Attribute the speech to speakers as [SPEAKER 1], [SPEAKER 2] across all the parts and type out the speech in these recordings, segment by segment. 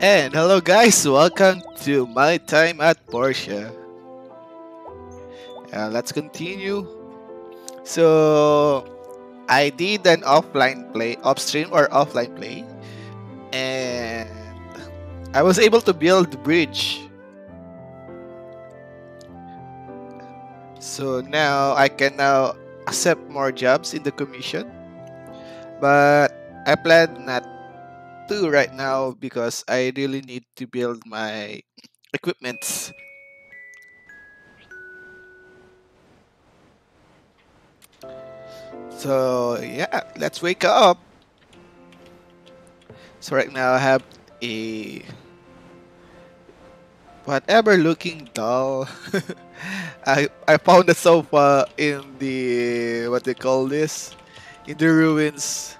[SPEAKER 1] And hello guys, welcome to my time at Portia. Uh, let's continue. So I did an offline play, upstream or offline play, and I was able to build bridge. So now I can now accept more jobs in the commission, but I plan not to right now because I really need to build my equipments. So yeah, let's wake up. So right now I have a whatever looking doll. I I found a sofa in the what they call this in the ruins.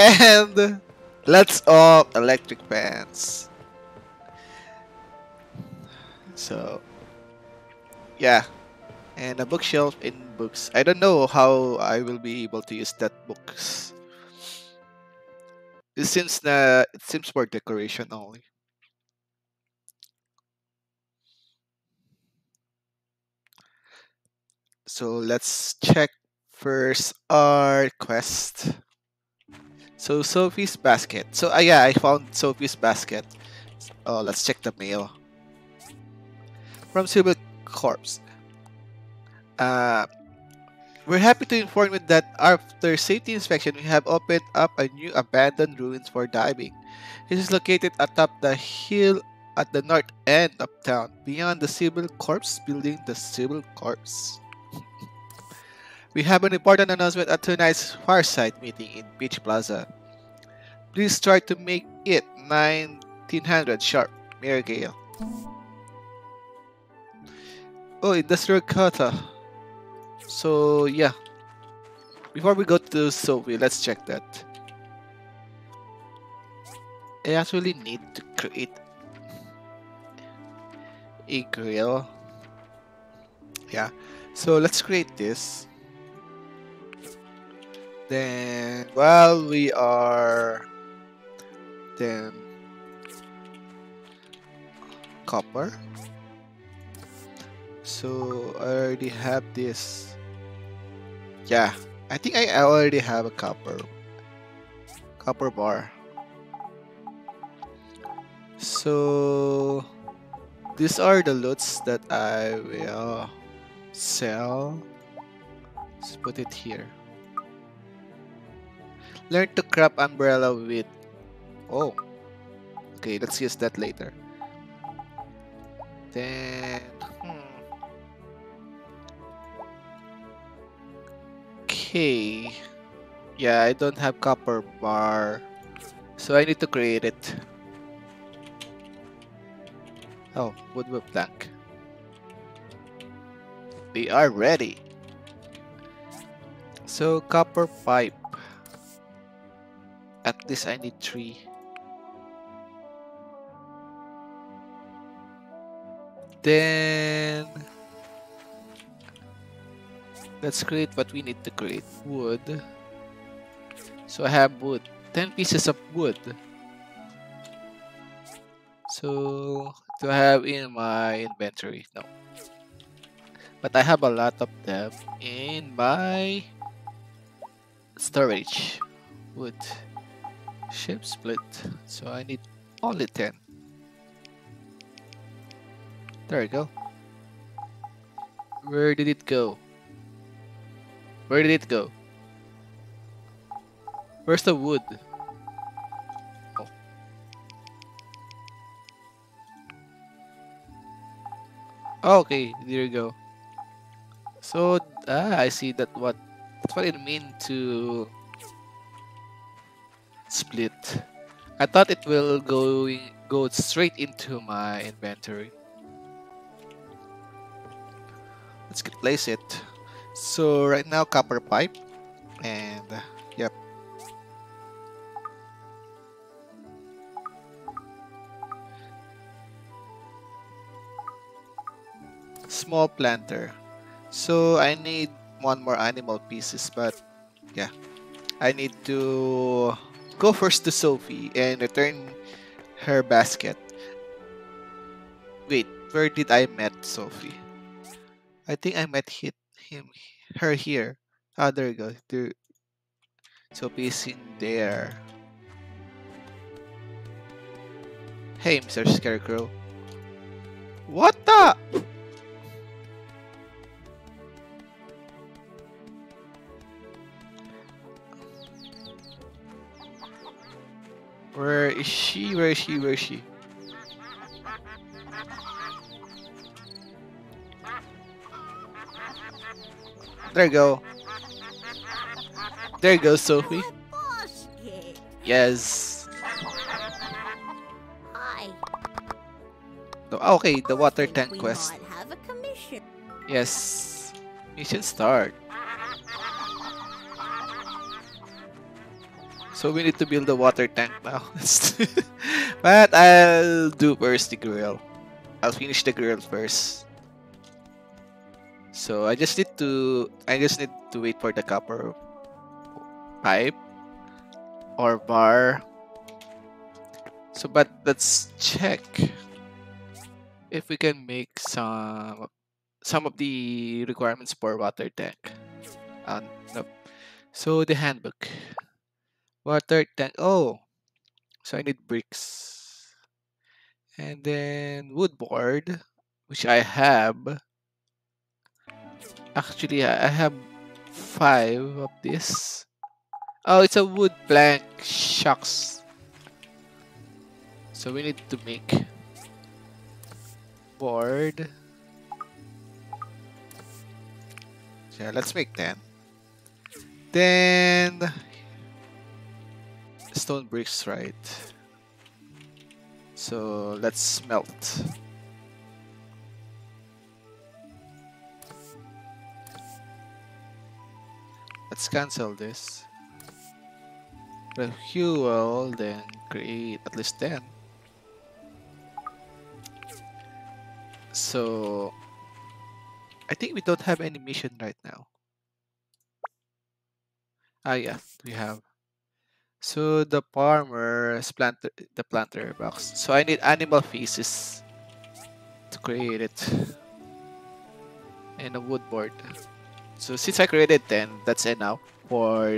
[SPEAKER 1] And let's off electric fans. So yeah, and a bookshelf in books. I don't know how I will be able to use that books. It seems it seems for decoration only. So let's check first our quest. So Sophie's basket. So uh, yeah, I found Sophie's basket. Oh, let's check the mail. From Civil Corps. Uh, we're happy to inform you that after safety inspection, we have opened up a new abandoned ruins for diving. It is located atop the hill at the north end of town, beyond the Civil Corps building, the Civil Corps. We have an important announcement at tonight's fireside meeting in Peach Plaza. Please try to make it 1900 sharp, Mayor Gale. Oh, industrial kata. So yeah. Before we go to Sophie, let's check that. I actually need to create a grill. Yeah. So let's create this. Then while we are then copper. So I already have this. Yeah, I think I already have a copper copper bar. So these are the loots that I will sell. Let's put it here. Learn to craft umbrella with. Oh, okay. Let's use that later. Then, hmm. Okay. Yeah, I don't have copper bar. So I need to create it. Oh, woodwork plank. We are ready. So copper pipe. At least I need three. Then let's create what we need to create. Wood. So I have wood. 10 pieces of wood. So do I have in my inventory? No. But I have a lot of them in my storage. Wood. Ship split. So I need only 10. There we go. Where did it go? Where did it go? Where's the wood? Oh. Okay, there you go. So, ah, I see that what that's what it mean to split. I thought it will go go straight into my inventory. Let's place it. So right now copper pipe and uh, yep. Small planter. So I need one more animal pieces but yeah. I need to go first to Sophie and return her basket. Wait, where did I met Sophie? I think I met hit him her here. Ah, there you go. There. Sophie's in there. Hey, Mr. Scarecrow. What the? Where is she? Where is she? Where is she? There you go. There you go, Sophie. Yes.
[SPEAKER 2] Hi.
[SPEAKER 1] Oh, okay, the water tank quest.
[SPEAKER 2] might have a.
[SPEAKER 1] Yes. Mission start. So we need to build a water tank now. but I'll do first the grill. I'll finish the grill first. So I just need to I just need to wait for the copper pipe or bar. So but let's check if we can make some some of the requirements for water tank. Uh, nope. So the handbook. Water tank. Oh, so I need bricks. And then wood board, which I have. Actually, I have five of this. Oh, it's a wood plank. Shucks. So we need to make board. Yeah, let's make 10. Then stone bricks, right? So let's smelt. Let's cancel this. Refuel, then create at least 10. So I think we don't have any mission right now. Ah, yeah, we have. So the farmer planter the planter box. So I need animal feces to create it. And a wood board. So since I created 10, that's enough for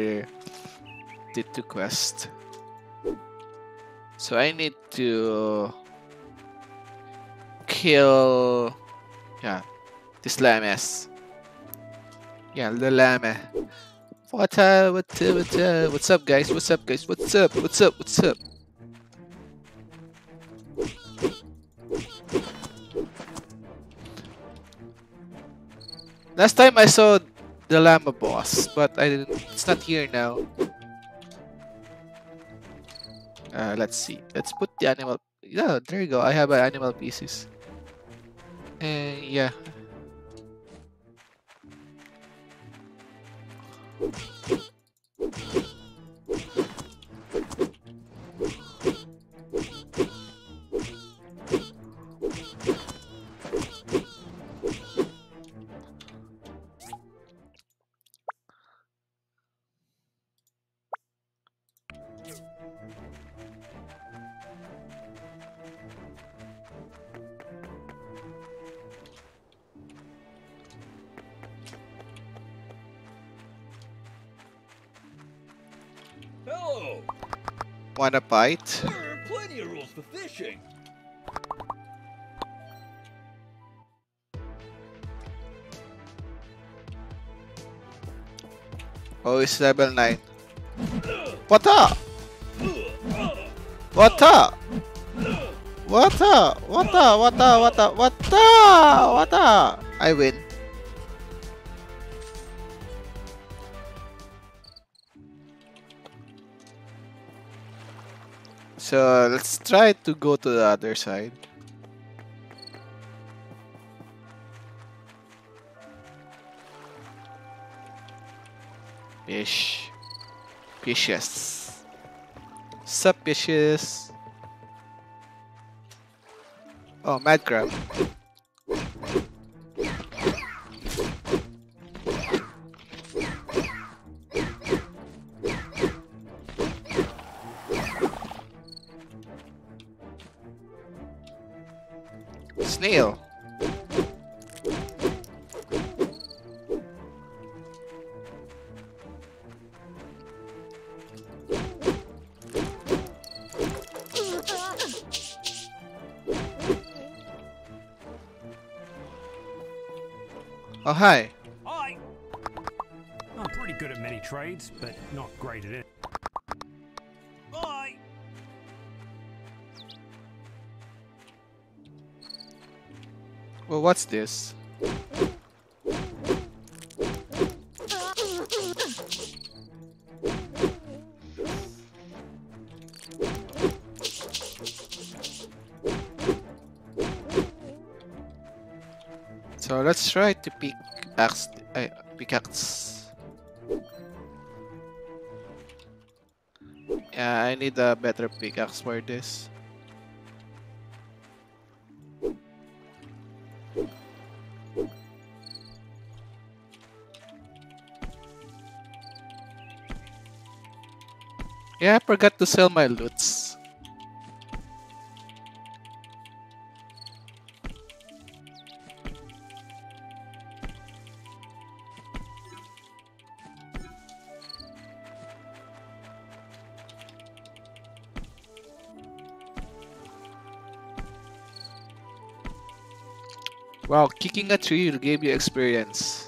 [SPEAKER 1] the two quest. So I need to kill yeah this lames. Yeah, the lame. What up, what up, what up, what's up guys, what's up guys, what's up, what's up, what's up? Last time I saw the llama boss, but I didn't, it's not here now. Uh, let's see, let's put the animal, yeah, there you go, I have uh, animal pieces. And yeah,
[SPEAKER 3] Thank you
[SPEAKER 1] wanna bite?
[SPEAKER 3] There are plenty of rules for fishing.
[SPEAKER 1] Oh, it's level 9. What up? What up? What up? What up? What up? What up? What up? What up? I win. So let's try to go to the other side. Fish. Fishes. Sup, fishes? Oh, mad crab. Snail. Oh, hi.
[SPEAKER 2] Hi. I'm pretty good at many trades, but not great at it.
[SPEAKER 1] Well, what's this? So let's try to pickaxe. Uh, pickaxe. Yeah, I need a better pickaxe for this. Yeah, I forgot to sell my loots. Wow, kicking a tree will give you experience.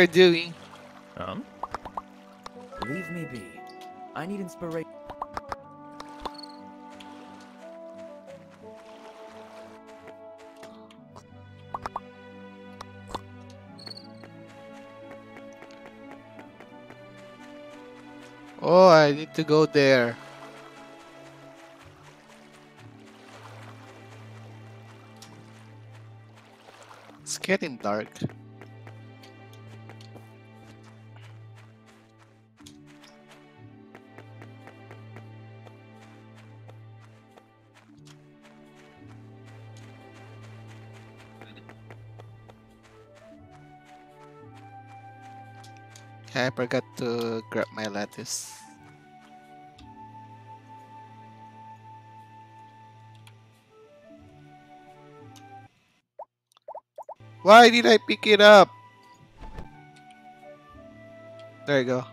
[SPEAKER 1] What are you doing?
[SPEAKER 4] Um?
[SPEAKER 5] Leave me be. I need inspiration.
[SPEAKER 1] Oh, I need to go there. It's getting dark. Lattice. Why did I pick it up? There you go.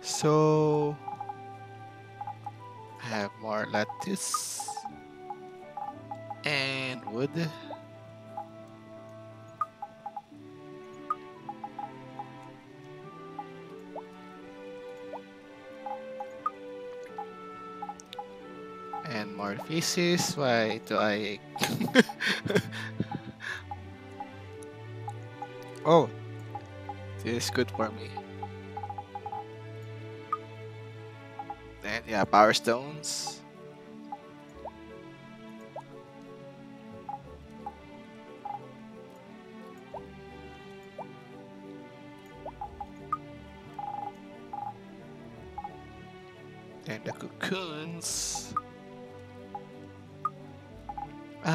[SPEAKER 1] So lattice and wood. And more faces. Why do I? oh, this is good for me. And yeah, power stones.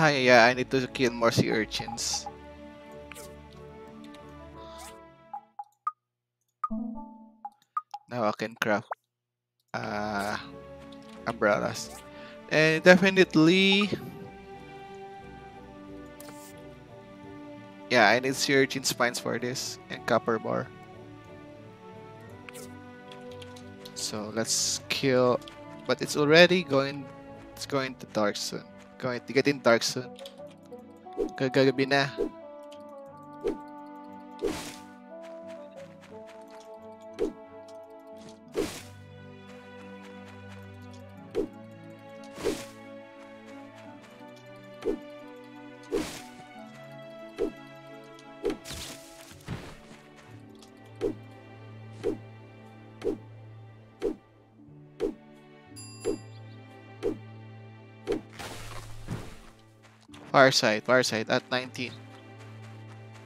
[SPEAKER 1] Ah, yeah, I need to kill more sea urchins. Now I can craft uh, umbrellas. And definitely... Yeah, I need sea urchin spines for this and copper bar. So let's kill... But it's already going... It's going to dark soon. Going to get in dark soon. Gagabi na. Far side, far side at 19.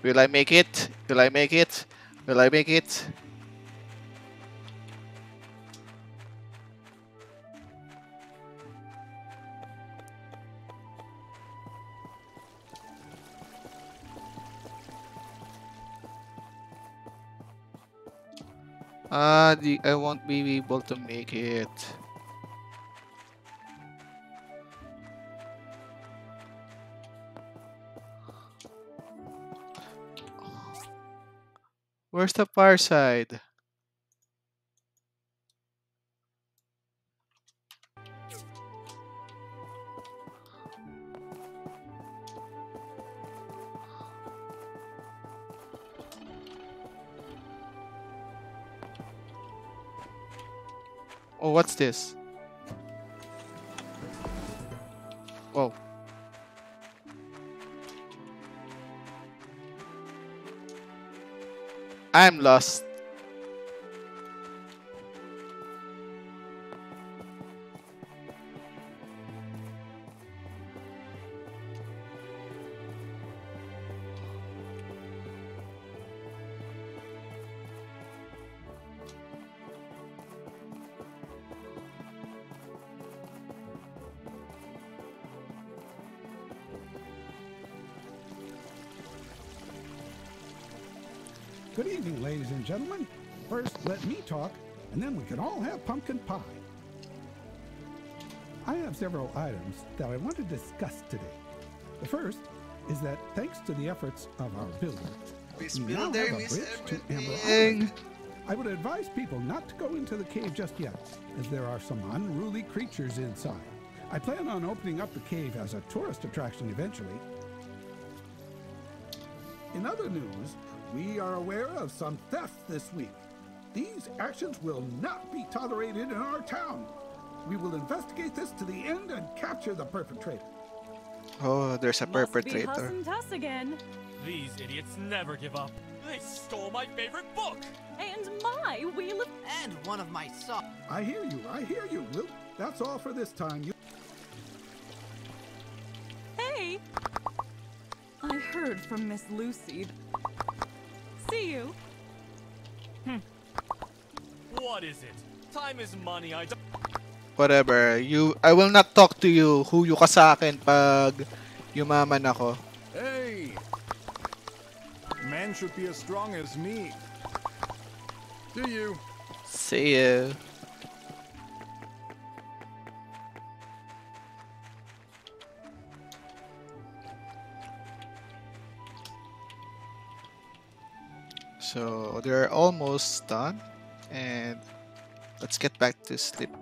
[SPEAKER 1] Will I make it? Will I make it? Will I make it? Ah, the I won't be able to make it. Where's the far side? Oh, what's this? I'm lost.
[SPEAKER 4] Can all have pumpkin pie. I have several items that I want to discuss today. The first is that thanks to the efforts of our builder,
[SPEAKER 1] Miss
[SPEAKER 4] we now have a bridge to Amber. Island. I would advise people not to go into the cave just yet, as there are some unruly creatures inside. I plan on opening up the cave as a tourist attraction eventually. In other news, we are aware of some theft this week. These actions will not be tolerated in our town. We will investigate this to the end and capture the perpetrator.
[SPEAKER 1] Oh, there's a
[SPEAKER 6] Must be
[SPEAKER 1] perpetrator.
[SPEAKER 6] Huss and Tuss again.
[SPEAKER 7] These idiots never give up. They stole my favorite book!
[SPEAKER 6] And my Wheel of...
[SPEAKER 8] And one of my socks.
[SPEAKER 4] I hear you, I hear you. Well, that's all for this time. You
[SPEAKER 6] Hey! I heard from Miss Lucy. See you.
[SPEAKER 7] What is it? Time is money, I don't.
[SPEAKER 1] Whatever. You, I will not talk to you. Huyo ka sa akin pag yumaman ako.
[SPEAKER 9] Hey! Man should be as strong as me. Do you?
[SPEAKER 1] See you. So they're almost done, and let's get back to sleep.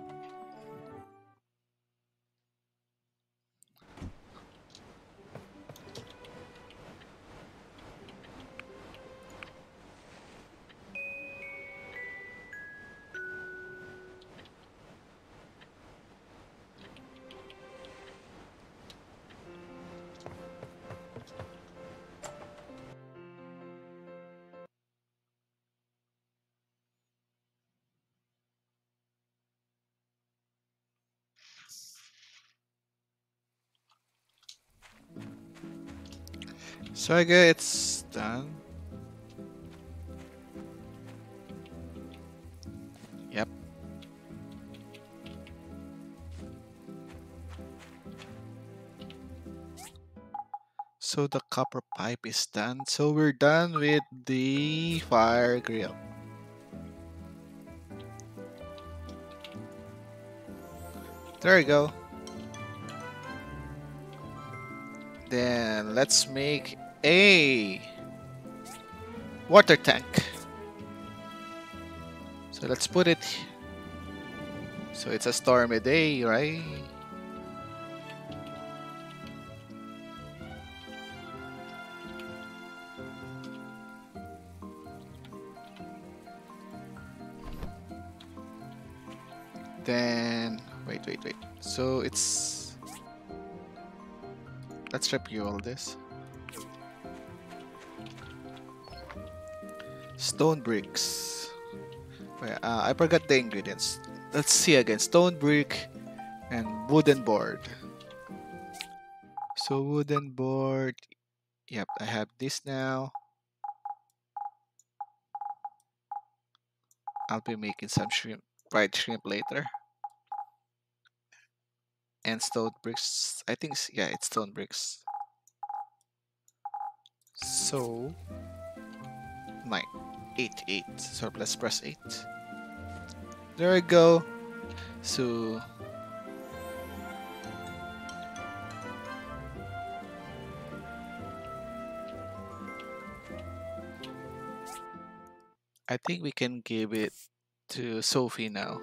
[SPEAKER 1] So I guess it's done. Yep. So the copper pipe is done. So we're done with the fire grill. There we go. Then let's make a water tank. So let's put it. So it's a stormy day, right? Then wait, wait, wait. So it's let's all this. stone bricks. Uh, I forgot the ingredients. Let's see again. Stone brick and wooden board. So wooden board. Yep, I have this now. I'll be making some shrimp, fried shrimp later. And stone bricks. I think, yeah, it's stone bricks. So, night. 8, 8. So let's press 8. There we go. So... I think we can give it to Sophie now.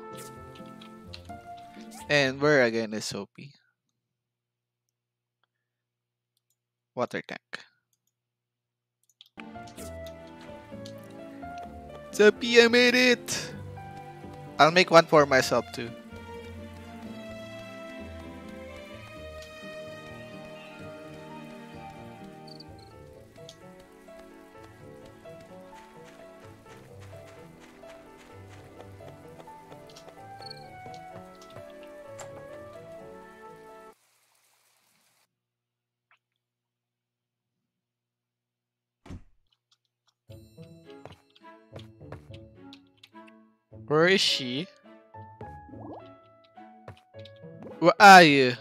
[SPEAKER 1] And where again is Sophie? Water tank. I made it! I'll make one for myself too. Where is she? Where are you?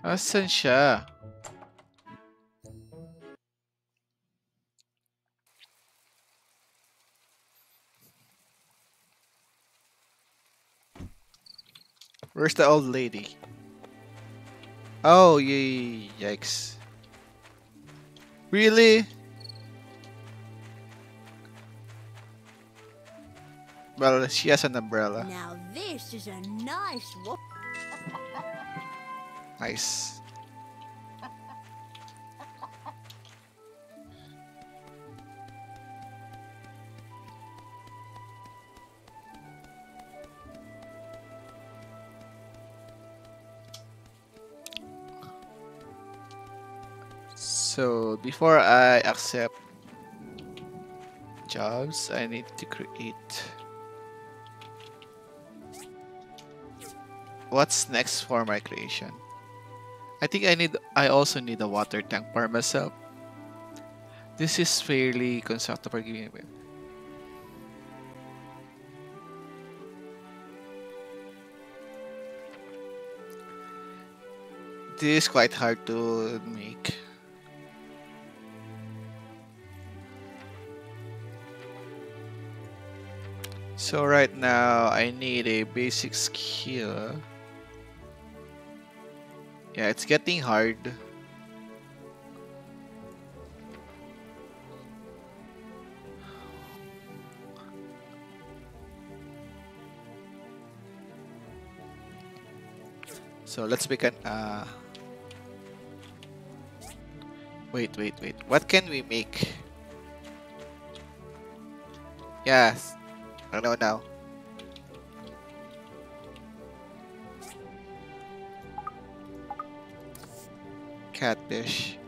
[SPEAKER 1] Asan siya? Where's the old lady? Oh, yay, yikes. Really? Well, she has an umbrella.
[SPEAKER 10] Now this is a nice one.
[SPEAKER 1] Nice. So before I accept jobs, I need to create. What's next for my creation? I think I need. I also need a water tank for myself. This is fairly constructed for giving away. This is quite hard to make. So right now I need a basic skill. Yeah, it's getting hard. So let's make an uh Wait, wait, wait. What can we make? Yes. I don't know now. Catfish.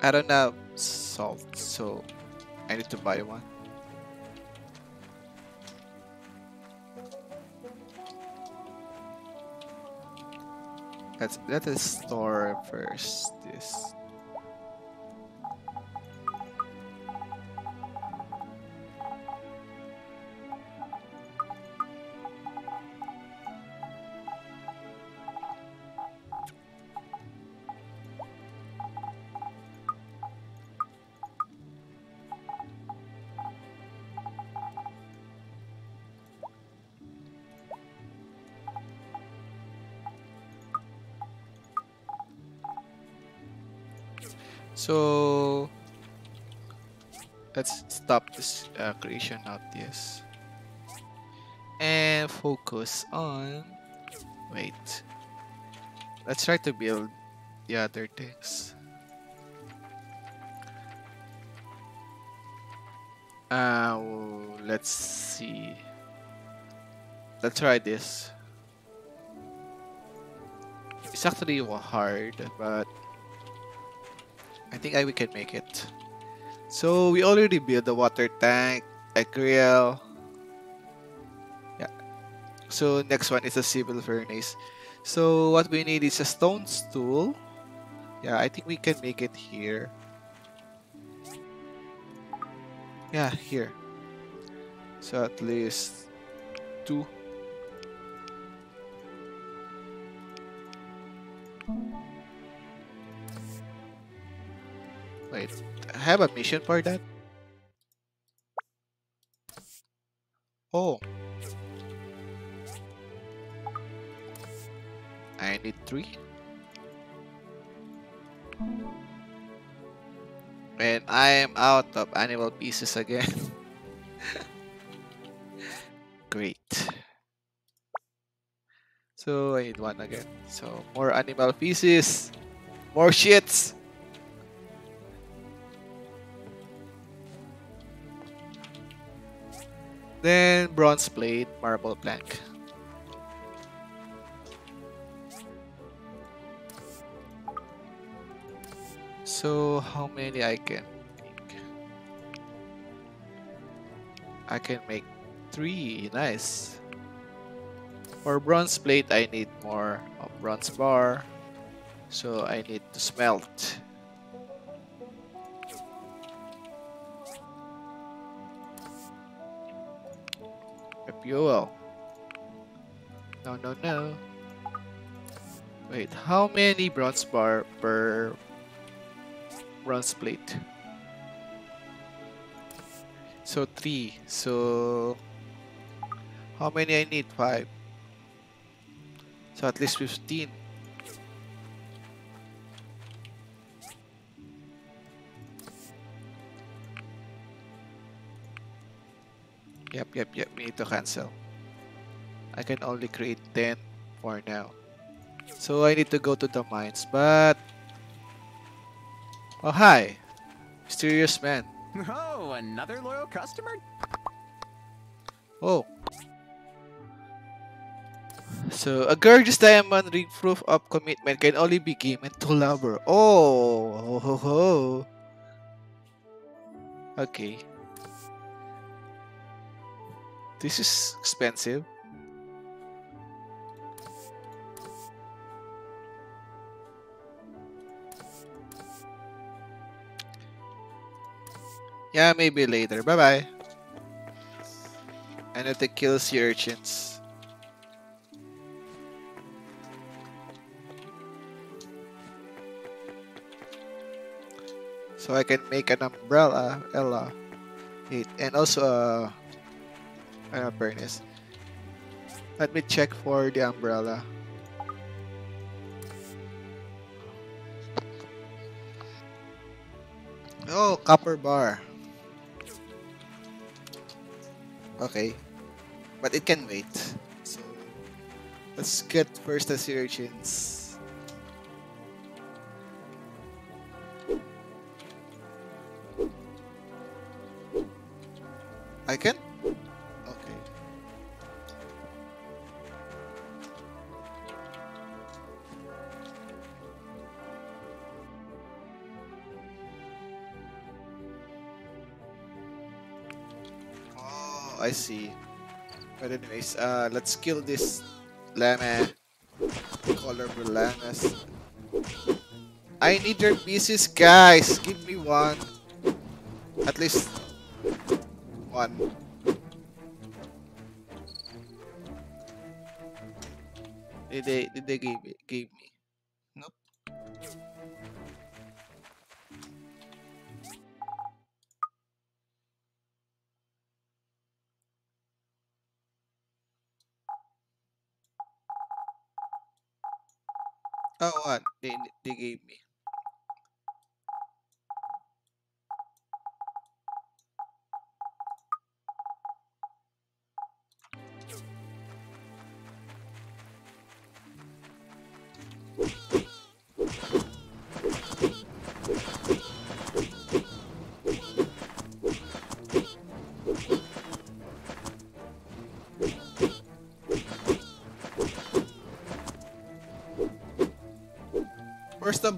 [SPEAKER 1] I don't have salt, so I need to buy one. Let's let us store first this. This uh, creation of this. And focus on wait. Let's try to build the other things. Uh let's see. Let's try this. It's actually hard but I think I we can make it so we already built the water tank a grill. Yeah. So next one is a civil furnace. So what we need is a stone stool. Yeah I think we can make it here. Yeah here. So at least two. Wait have a mission for that oh I need three and I am out of animal pieces again. Great. So I need one again. So more animal pieces. More shits. Bronze plate, marble plank. So how many I can make? I can make three. Nice. For bronze plate, I need more of bronze bar. So I need to smelt. Fuel. No, no, no. Wait, how many bronze bar per bronze plate. So three. So how many I need? Five. So at least fifteen. Yep, yep, yep. We need to cancel. I can only create 10 for now. So I need to go to the mines, but Oh, hi. Mysterious man.
[SPEAKER 11] Oh, another loyal customer?
[SPEAKER 1] Oh. So, a gorgeous diamond ring proof of commitment can only be given to lover. Oh, ho, ho, ho. Okay. This is expensive. Yeah, maybe later. Bye bye. And need to kill sea urchins. So I can make an umbrella, Ella. And also a, a furnace. Let me check for the umbrella. Oh, copper bar. Okay. But it can wait. So let's get first the sea urchins. I can? Anyways, uh, let's kill this llama. Colorful. I need your pieces, guys. Give me one. At least one. Did they did they give it gave me? Oh, what? They they gave me.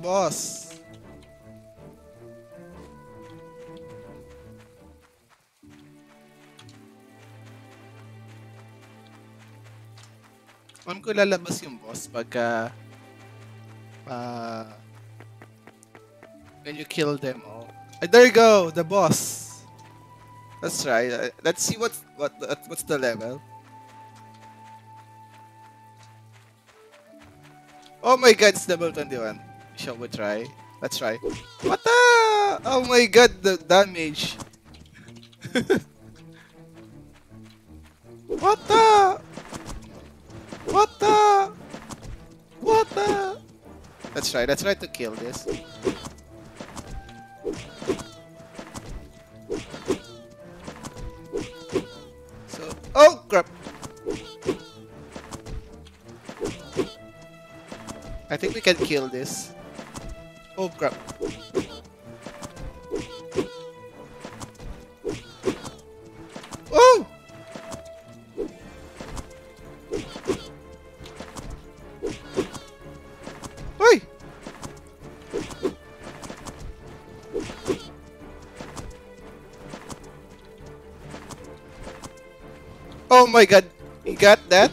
[SPEAKER 1] Boss? Alam ko lalabas yung boss pagka uh, when you kill them all. Ah, there you go, the boss. Let's try. Uh, let's see what what what's the level. Oh my god, it's level 21. Shall we try? Let's try. What the? Oh my god, the damage. what the? What the? What the? Let's try. Let's try to kill this. Can kill this. Oh crap! Oh! Oh my god, got that?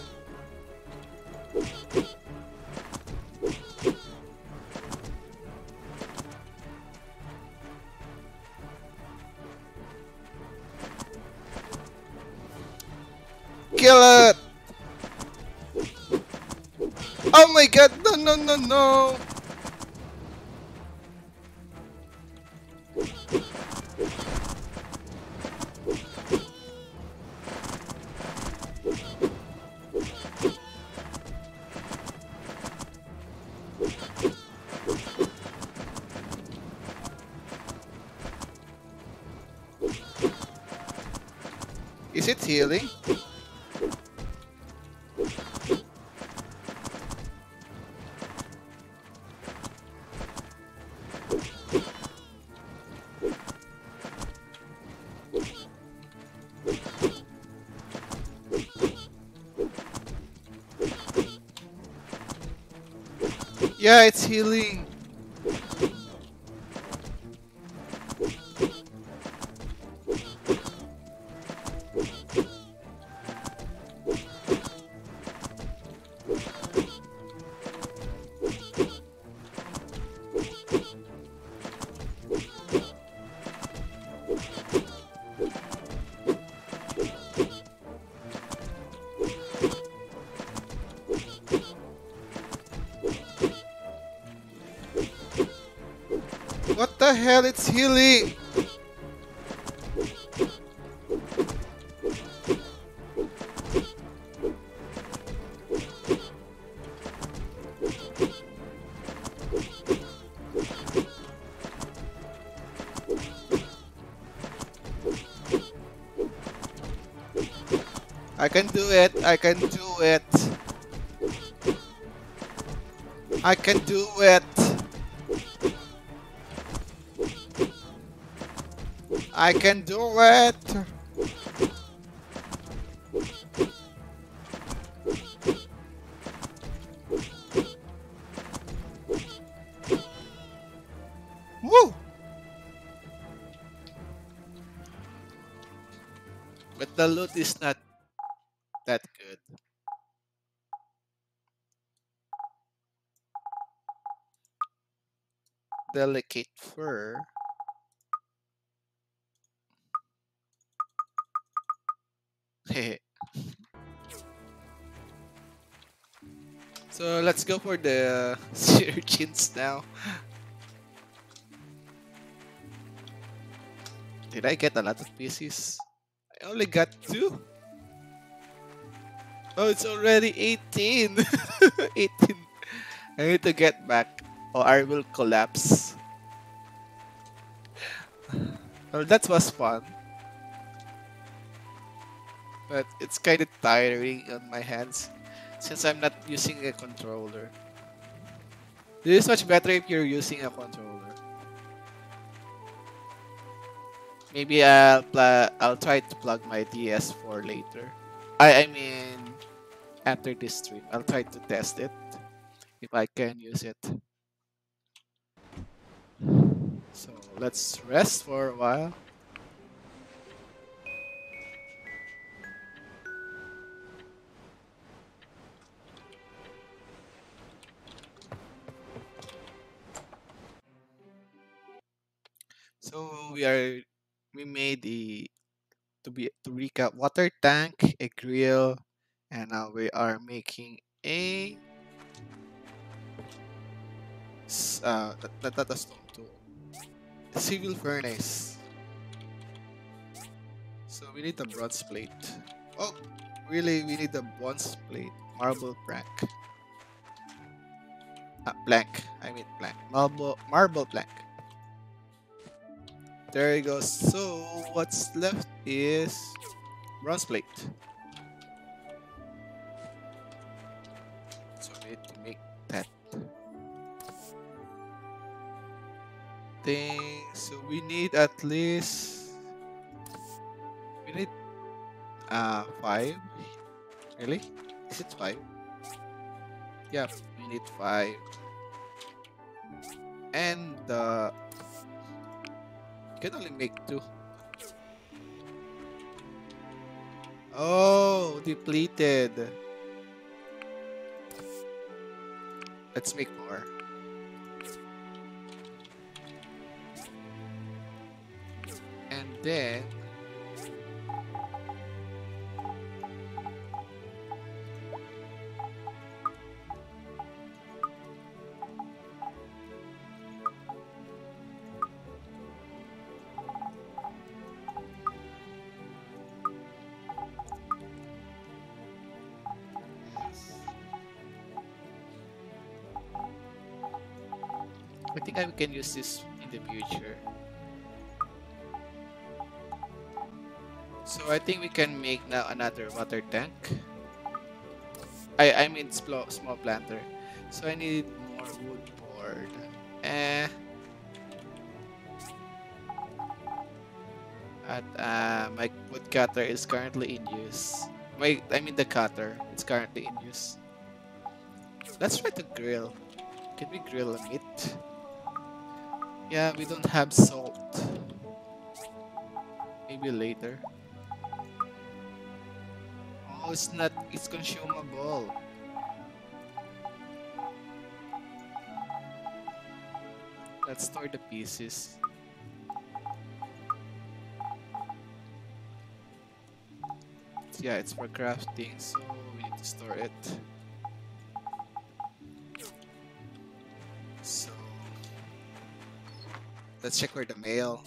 [SPEAKER 1] No! Is it healing? Yeah, it's healing. Hell? It's healing! I can do it. I can do it. I can do it. I can do it. Woo! But the loot is not go for the sea urchins now. Did I get a lot of pieces? I only got two. Oh, it's already 18. 18. I need to get back or I will collapse. Well, that was fun. But it's kind of tiring on my hands since I'm not using a controller. This is much better if you're using a controller. Maybe I'll I'll try to plug my DS4 later. I I mean after this stream, I'll try to test it if I can use it. So let's rest for a while. We are we made the to be to recap water tank, a grill, and now we are making a uh that, that, that a stone tool. Civil furnace. So we need the bronze plate. Oh, really? We need the bronze plate. Marble plank. Ah, blank. I mean blank. Marble marble plank. There you go. So what's left is bronze plate. So we need to make that thing. So we need at least we need uh five. Really? Is it five? Yeah, we need five. And uh can only make two. Oh, depleted. Let's make more. And then Think can use this in the future. So I think we can make now another water tank. I I mean small small planter. So I need more wood board. Eh. At uh, my wood cutter is currently in use. My I mean the cutter. It's currently in use. Let's try to grill. Can we grill a meat? Yeah, we don't have salt. Maybe later. Oh, it's not. It's consumable. Let's store the pieces. Yeah, it's for crafting, so we need to store it. Let's check where the mail.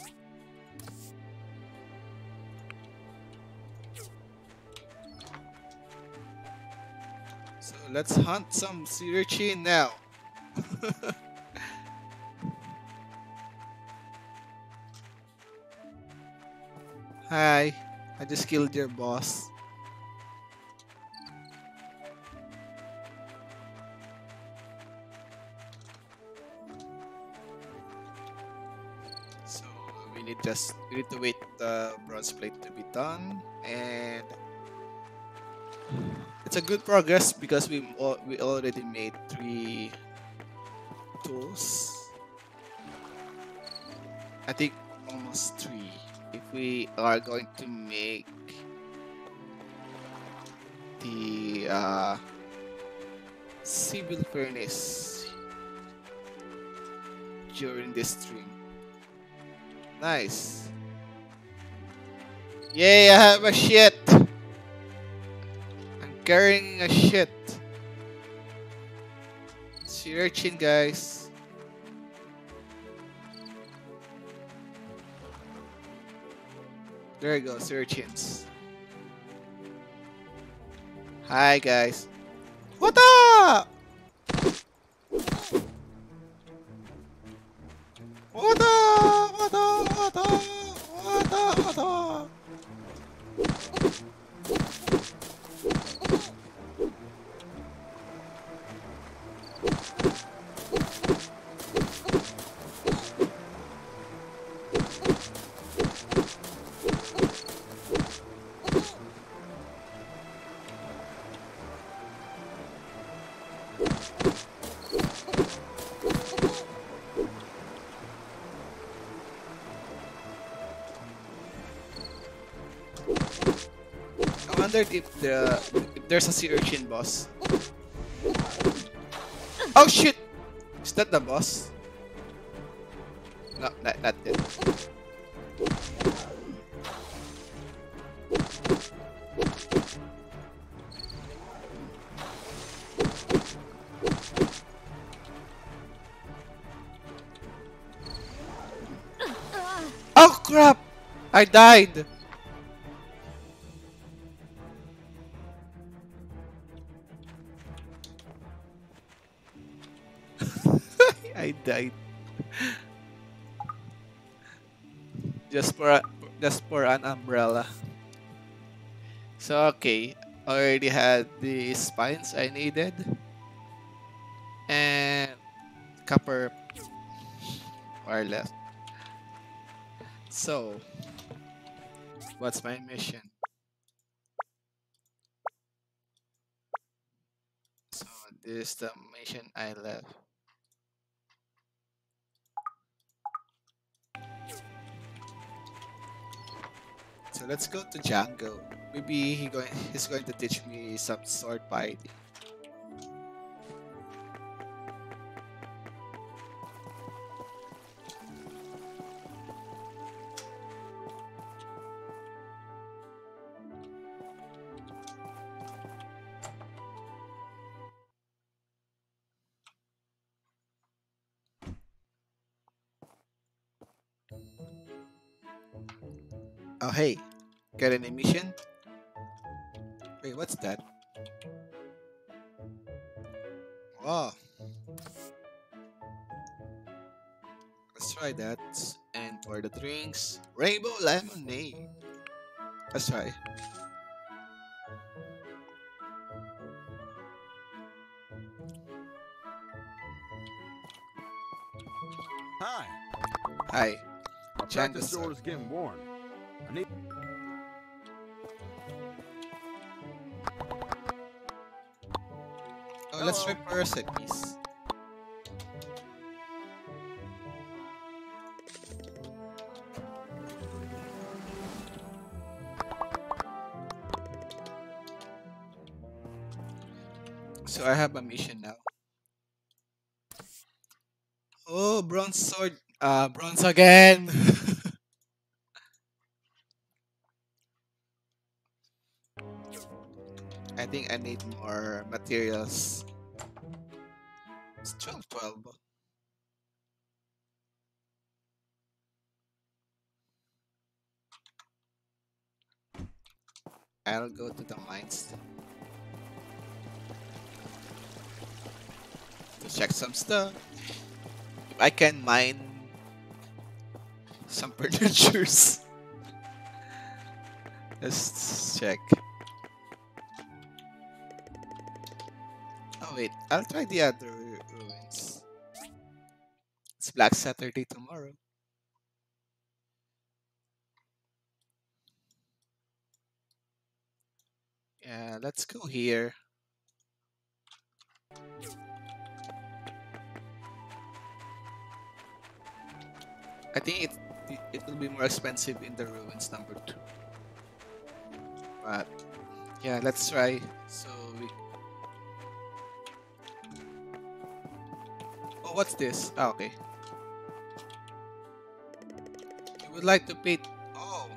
[SPEAKER 1] So let's hunt some sea urchin now. Hi, I just killed your boss. Just need to wait the bronze plate to be done and it's a good progress because we we already made three tools. I think almost three. If we are going to make the uh, civil furnace during this stream. Nice. Yay, I have a shit. I'm carrying a shit. Sea urchin, guys. There you go, sea urchins. Hi, guys. There's a sea urchin boss. Oh shit! Is that the boss? No, not, not it. Oh crap! I died! Okay, already had the spines I needed. And copper are left. So what's my mission? So this is the mission I left. So let's go to Django. Maybe he going he's going to teach me some sword fighting. Drinks, rainbow lemonade. Oh, let's try.
[SPEAKER 9] Hi.
[SPEAKER 1] Hi.
[SPEAKER 9] My
[SPEAKER 1] Django
[SPEAKER 9] practice
[SPEAKER 1] sir.
[SPEAKER 9] door is getting warm. I need.
[SPEAKER 1] Oh, let's
[SPEAKER 9] Hello.
[SPEAKER 1] try recipes. So Bronze again. I think I need more materials. It's 12 12. I'll go to the mines to check some stuff. If I can mine some furnitures. Let's check. Oh wait, I'll try the other ruins. It's Black Saturday tomorrow. Yeah, let's go here. I think it it, will be more expensive in the ruins number two. But yeah, let's try. So we Oh, what's this? Ah, okay. You would like to pay. Oh.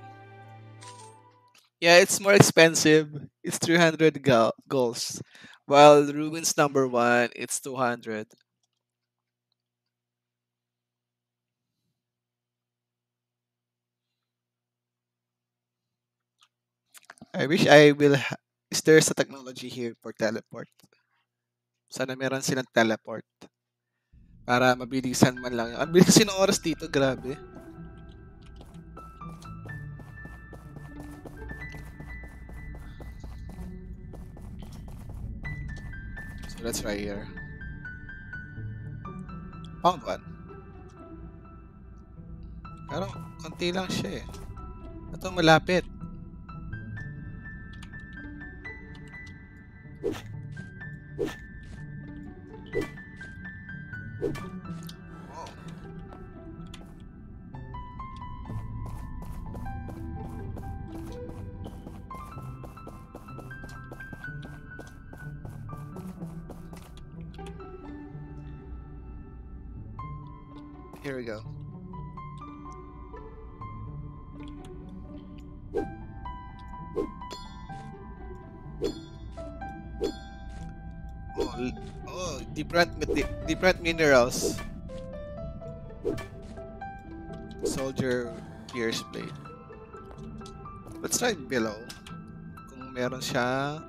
[SPEAKER 1] Yeah, it's more expensive. It's 300 go- goals. While Ruins number one, it's 200. I wish I will. Ha- Is there a technology here for teleport? Sana meron silang teleport. Para mabilisan man lang. Ang bilis ng oras dito, grabe. So let's try here. Found one. Pero konti lang siya eh. Ito malapit. Oh. Different different minerals. Soldier Pierce Blade. Let's try below. Kung meron siya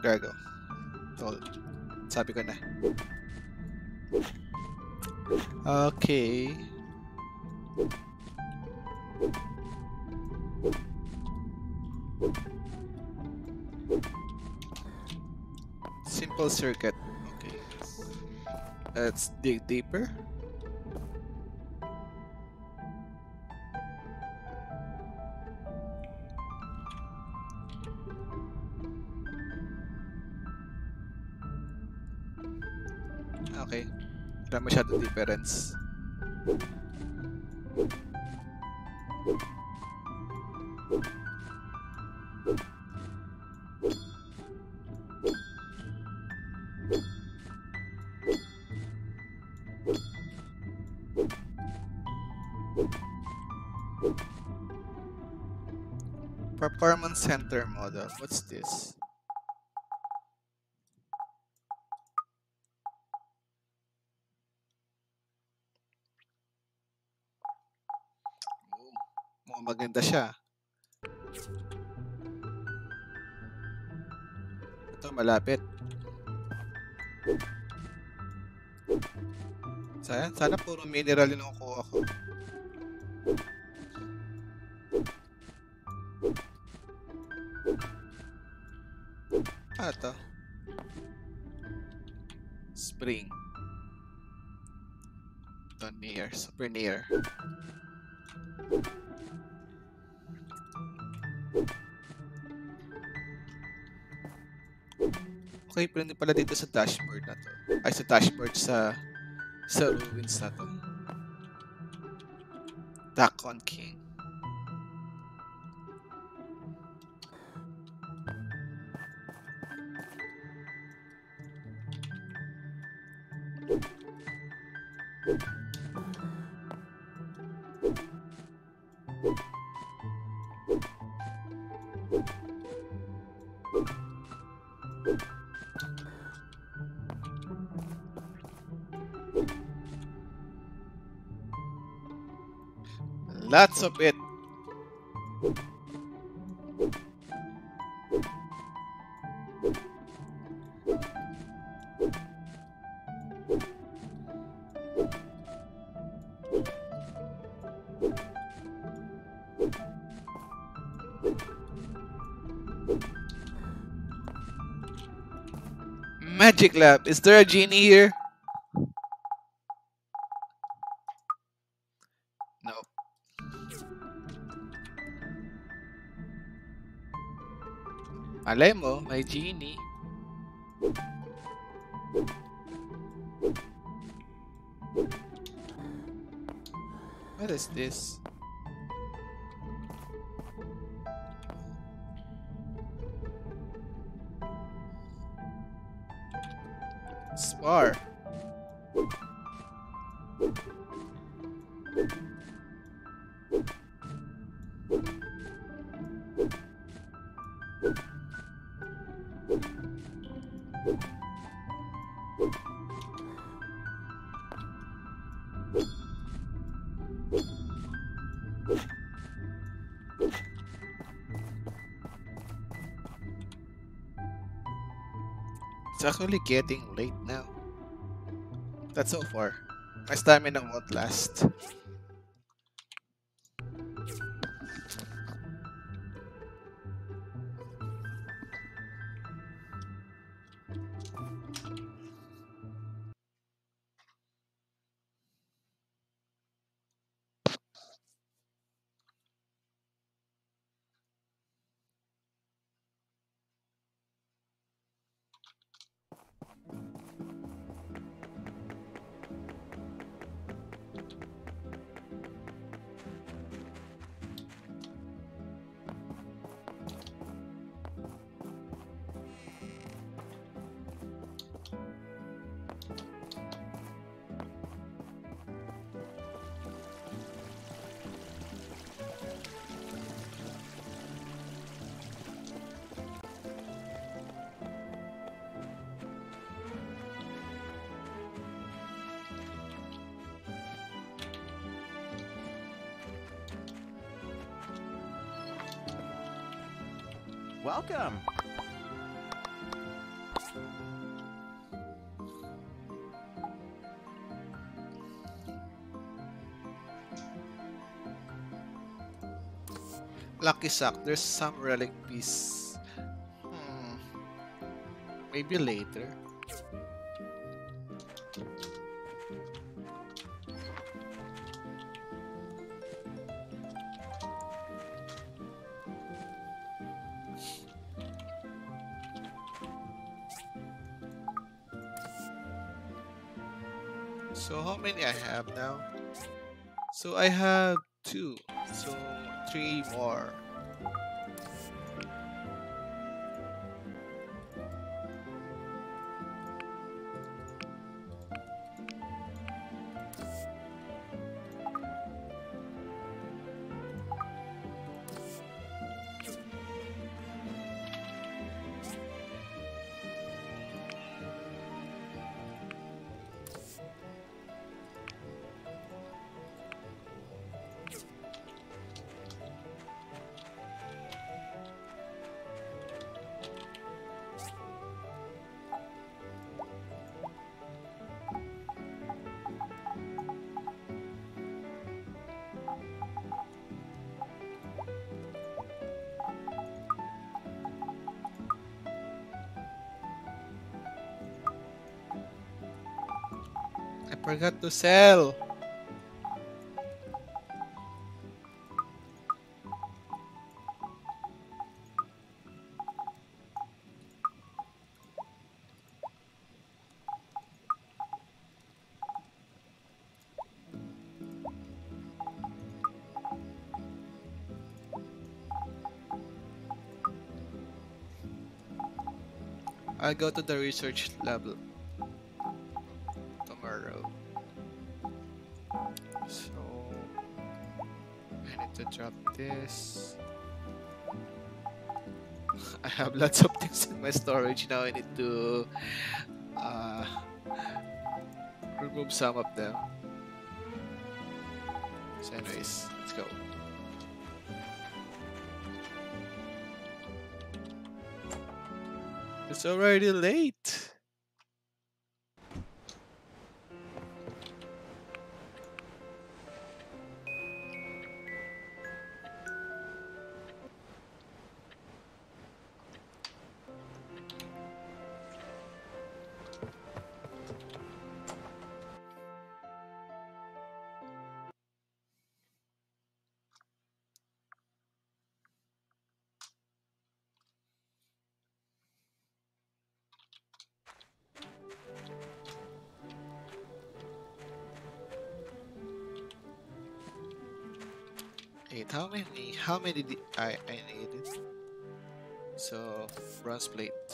[SPEAKER 1] There we go. So, sabi ko na. Okay. Simple circuit. Okay. Let's dig deeper. Okay. Wala masyado difference. Center model. What's this? Mukhang maganda siya. Ito, malapit. Sana, sana puro mineral yung nakukuha ko. Ano? Spring. Ito, near. Super near. Okay, pwede pala dito sa dashboard na to. Ay, sa dashboard sa sa ruins na to. Dakon King. Lots of it. Magic Lab. Is there a genie here? Malay mo, may genie. What is this? Actually getting late now. That's so far. My stamina won't last. Lucky Sock, there's some relic piece. Hmm. Maybe later. I got to sell. I'll go to the research level this. I have lots of things in my storage now. I need to uh, remove some of them. So, anyways, let's go. It's already late. Eight. How many? How many I I needed? So bronze plate.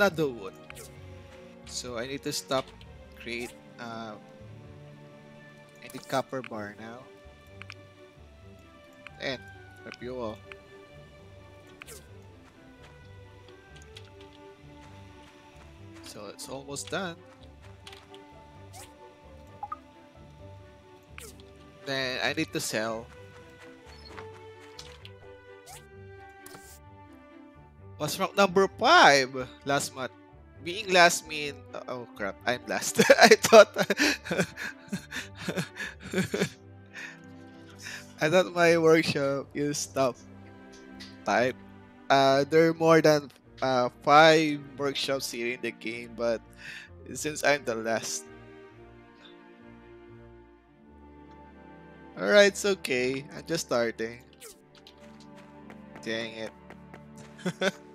[SPEAKER 1] Another one. So I need to stop create uh I need copper bar now. And fuel. So it's almost done. Then I need to sell. What's wrong? Number five last month. Being last mean oh crap, I'm last. I thought I thought my workshop is top type. Uh, there are more than uh, five workshops here in the game, but since I'm the last, alright, it's okay. I'm just starting. Dang it.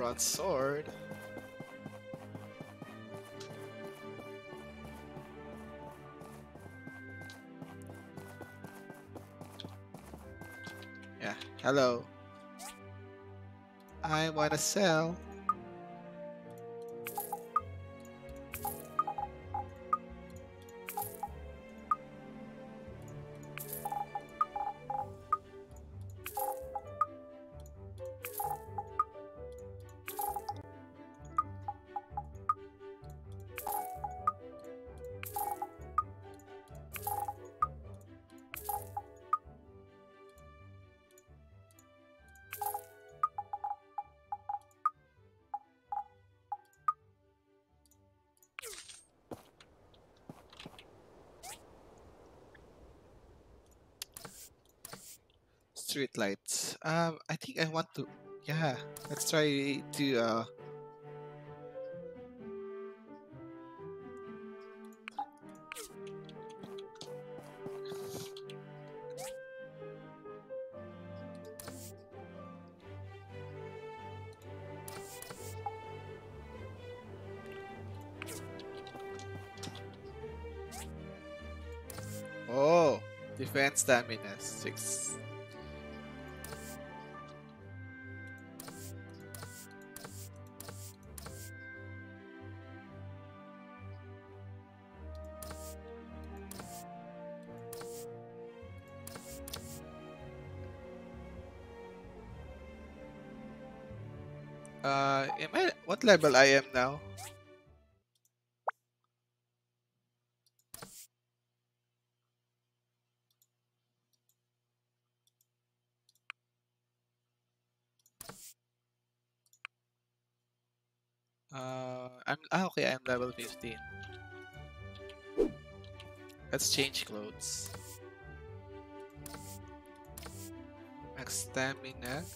[SPEAKER 1] broadsword. Yeah, hello. I wanna sell. to... Yeah, let's try to... Uh, Oh, defense stamina 6. Level I am now? Uh, I'm ah, okay. I'm level 15. Let's change clothes. Max stamina.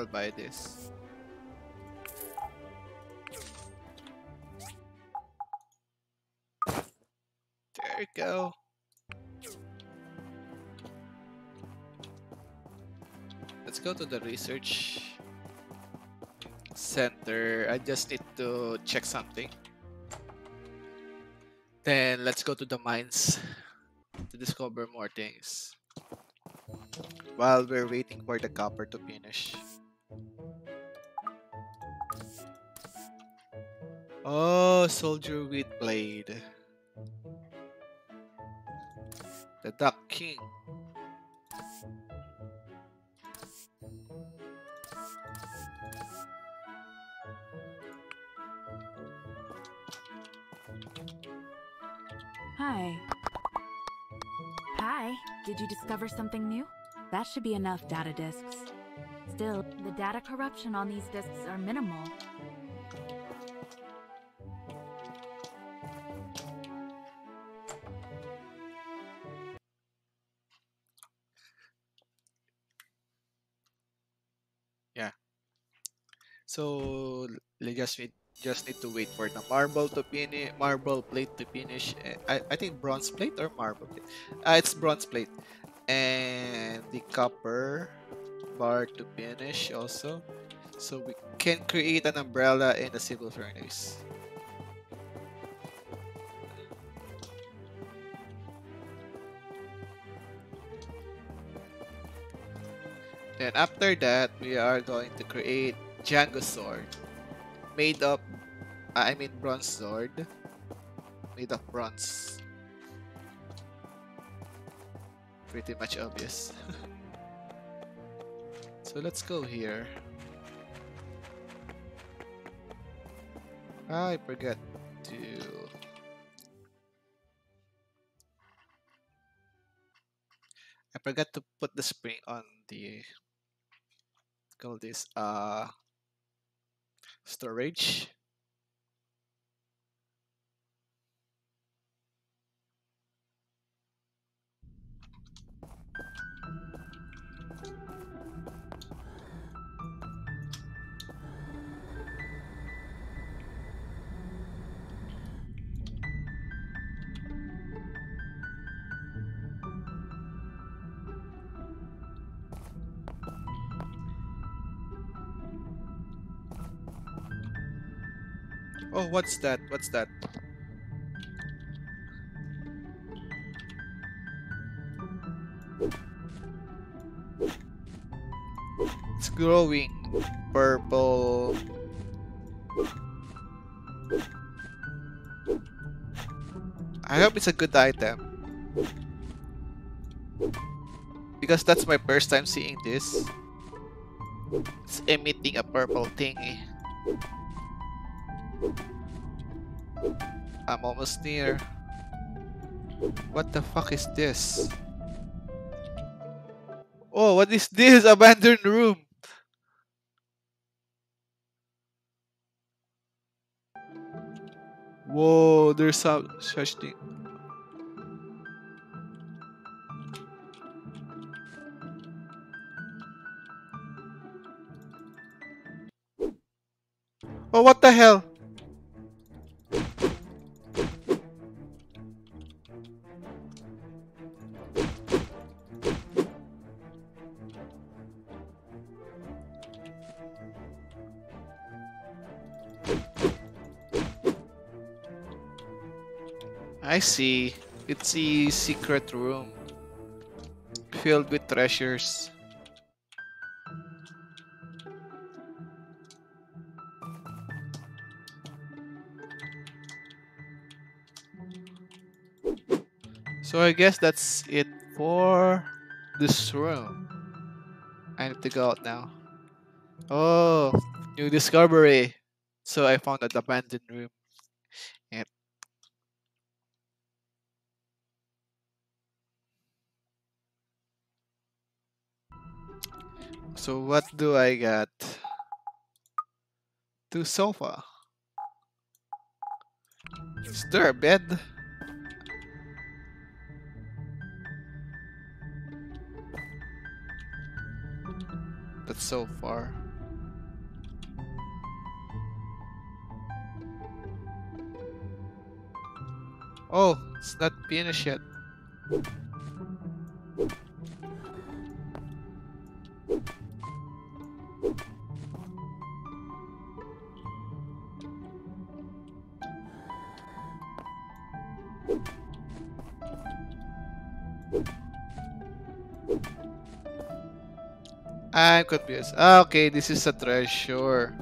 [SPEAKER 1] I think this. There we go. Let's go to the research center. I just need to check something. Then let's go to the mines to discover more things. While we're waiting for the copper to finish. Oh, soldier with blade. The Duck King.
[SPEAKER 12] Hi. Hi, did you discover something new? That should be enough data disks. Still, the data corruption on these disks are minimal.
[SPEAKER 1] Just need just need to wait for the marble to finish, marble plate to finish. eh, I I think bronze plate or marble plate. Uh, it's bronze plate, and the copper bar to finish also. So we can create an umbrella in the civil furnace. Then after that, we are going to create Django sword, made of, I mean bronze sword, made of bronze. Pretty much obvious. so let's go here. I forgot to. I forgot to put the spring on the call this uh storage Oh, what's that? What's that? It's glowing purple. I hope it's a good item. Because that's my first time seeing this. It's emitting a purple thingy. I'm almost near. What the fuck is this? Oh, what is this? Abandoned room. Whoa, there's some such thing. Oh, what the hell? See. It's a secret room filled with treasures. So I guess that's it for this room. I need to go out now. Oh, new discovery. So I found an abandoned room. So what do I got? Two sofa. Is there a bed? That's so far. Oh, it's not finished yet. I'm confused. Ah, okay, this is a treasure.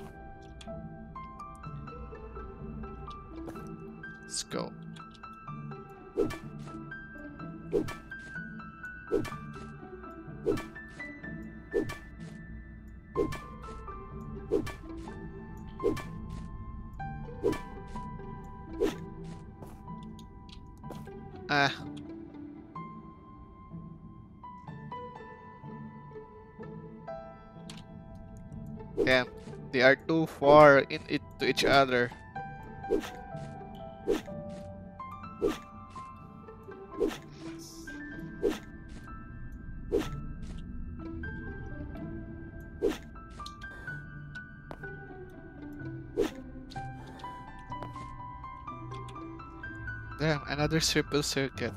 [SPEAKER 1] Far in it to each other. Damn, another triple circuit.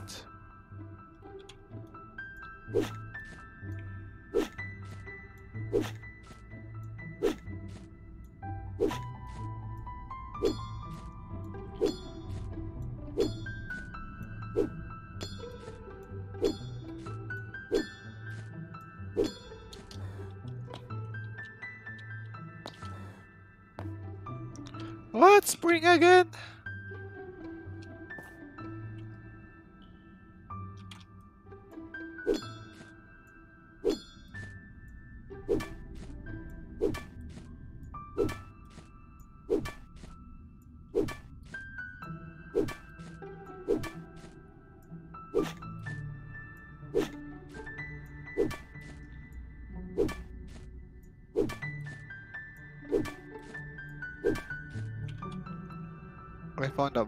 [SPEAKER 1] What? Spring again?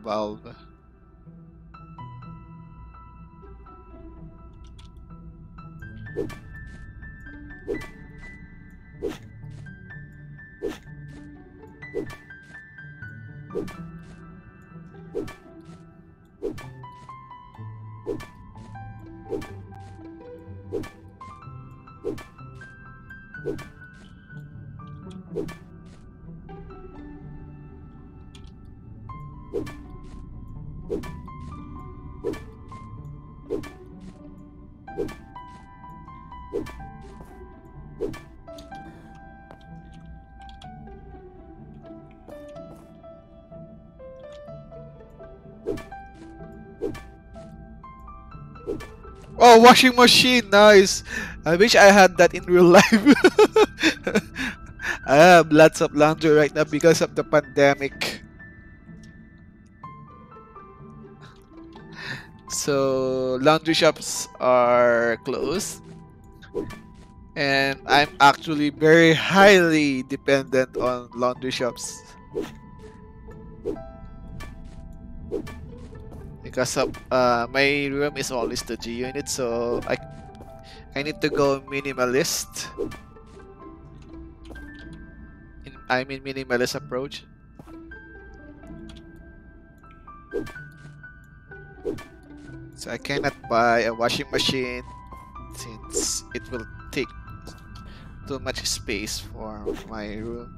[SPEAKER 1] Valve. Oh, washing machine, nice. I wish I had that in real life. I have lots of laundry right now because of the pandemic. So laundry shops are closed. And I'm actually very highly dependent on laundry shops. Because of, uh, my room is always the G unit, so I I need to go minimalist. In, I mean minimalist approach. So I cannot buy a washing machine since it will take too much space for my room.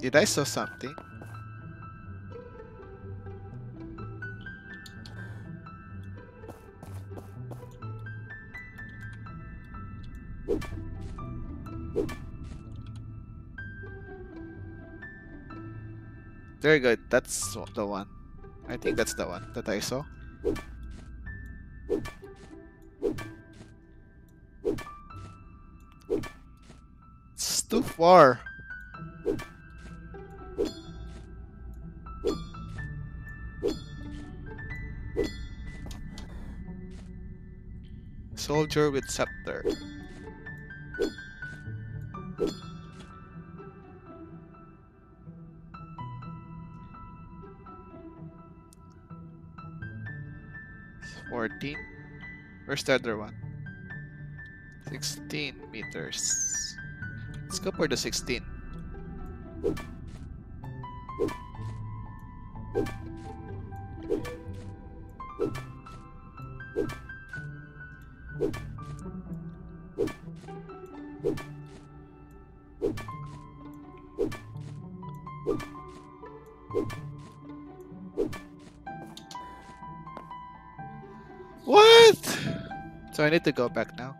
[SPEAKER 1] Did I saw something? Very good. That's the one. I think that's the one that I saw. It's too far. Soldier with scepter. Fourteen. Where's the other one? Sixteen meters. Let's go for the sixteen. What? So I need to go back now.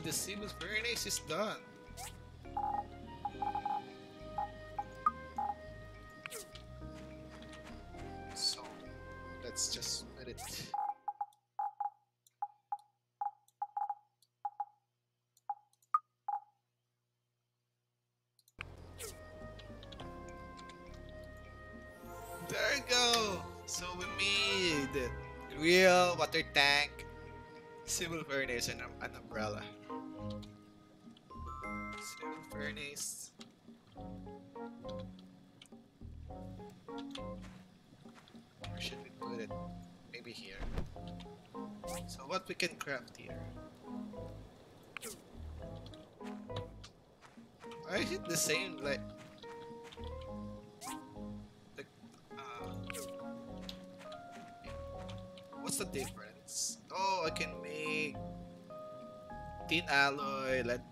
[SPEAKER 1] Also the civil furnace is done. So let's just put it. There we go. So we made real water tank, civil furnace, and an umbrella. Civil furnace. Where should we put it? Maybe here. So what we can craft here? Why is it the same like the uh, what's the difference? Oh, I can make tin alloy, lead.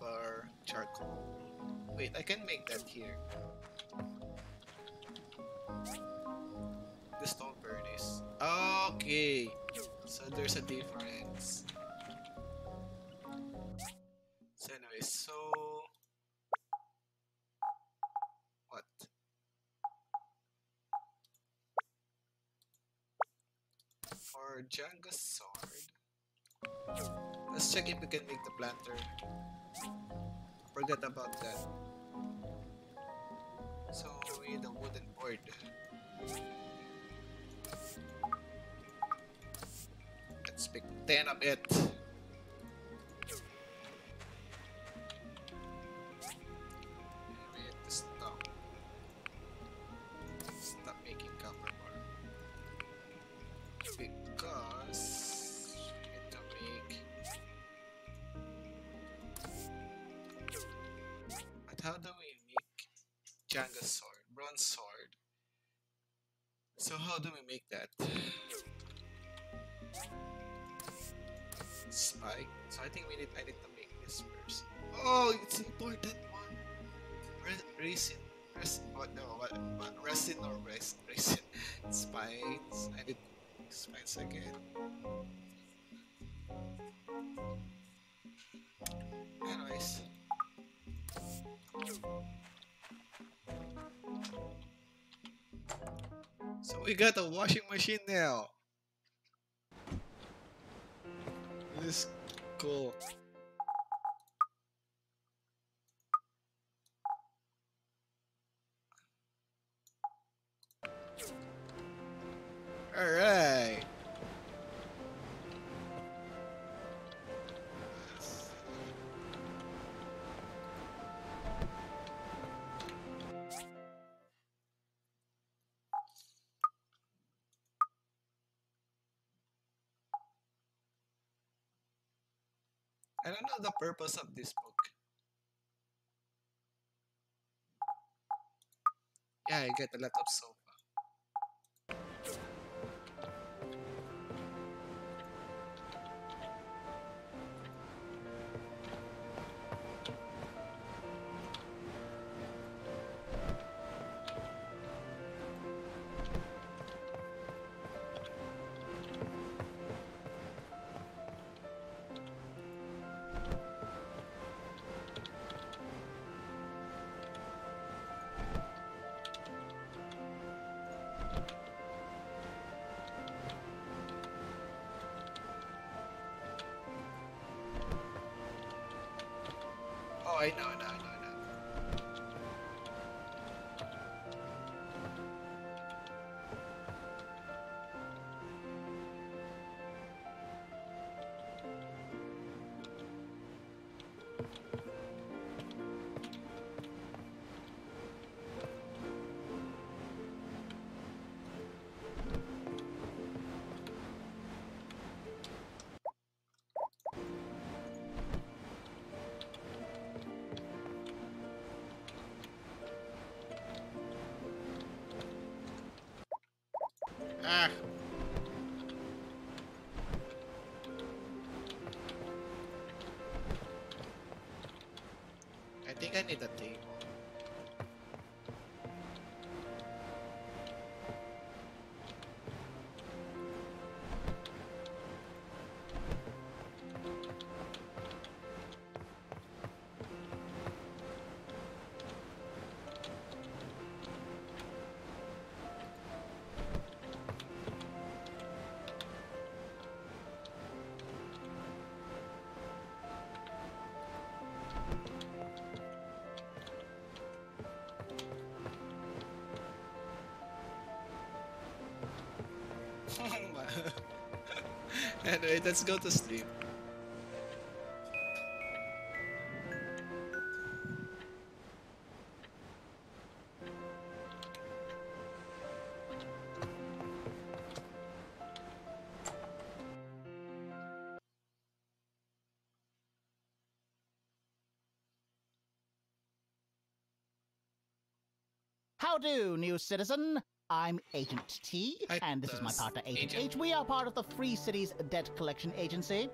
[SPEAKER 1] Wait, I can make that here. The stone furnace. Okay, so there's a difference. So anyway, so what? For Django's sword, let's check if we can make the planter. Forget about that. So we need a wooden board. Let's pick 10 of it. We got a washing machine now. This is cool. Purpose of this book. Yeah, I get a lot of sofa. I think I need a table. anyway, let's go to sleep.
[SPEAKER 13] How do, new citizen? I'm Agent T, and this is my
[SPEAKER 1] uh,
[SPEAKER 13] partner, Agent,
[SPEAKER 1] Agent-
[SPEAKER 13] H. We are part of the Free Cities Debt Collection Agency.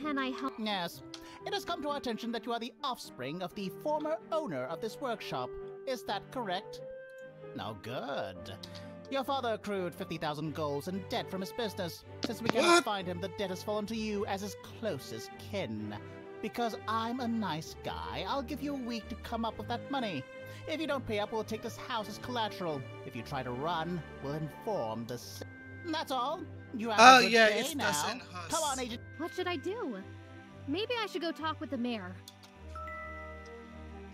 [SPEAKER 14] Can I help?
[SPEAKER 13] Yes. It has come to our attention that you are the offspring of the former owner of this workshop. Is that correct? No, good. Your father accrued 50,000 golds in debt from his business. Since we cannot
[SPEAKER 1] What?
[SPEAKER 13] find him, the debt has fallen to you as his closest kin. Because I'm a nice guy, I'll give you a week to come up with that money. If you don't pay up, we'll take this house as collateral. If you try to run, we'll inform the. ci- That's all. You have
[SPEAKER 1] Oh,
[SPEAKER 13] a good
[SPEAKER 1] yeah,
[SPEAKER 13] day
[SPEAKER 1] it's
[SPEAKER 13] now.
[SPEAKER 1] doesn't
[SPEAKER 13] Come on, Agent.
[SPEAKER 14] What should I do? Maybe I should go talk with the mayor.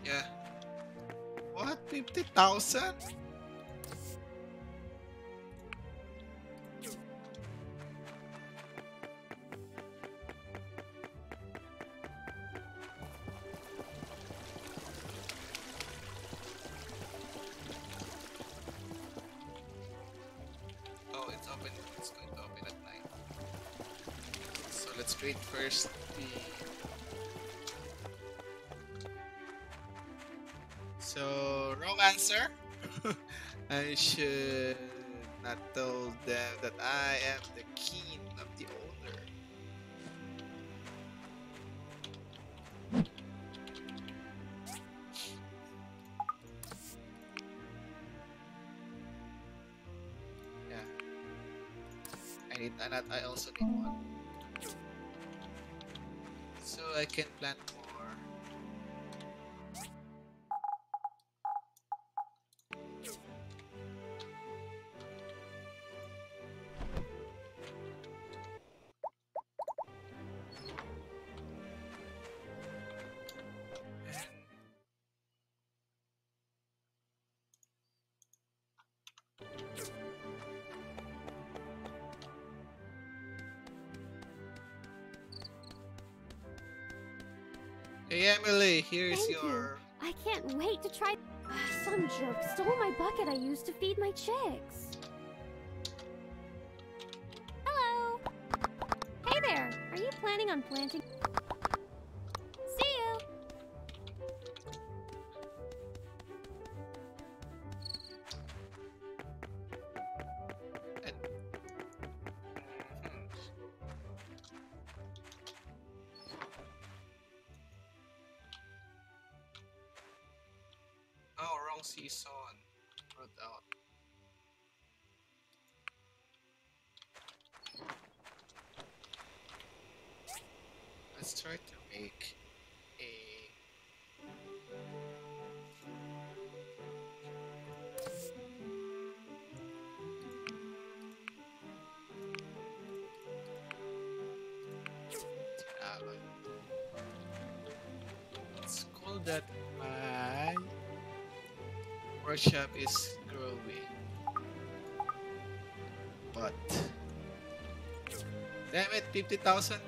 [SPEAKER 1] Yeah. What? 50,000? Should not tell them that I am the king of the owner. Yeah. I need another. I also need one. So I can plant more. Here's
[SPEAKER 14] Thank you. I can't wait to try. Some jerk stole my bucket I used to feed my chicks.
[SPEAKER 1] Shop is growing. But damn it, 50,000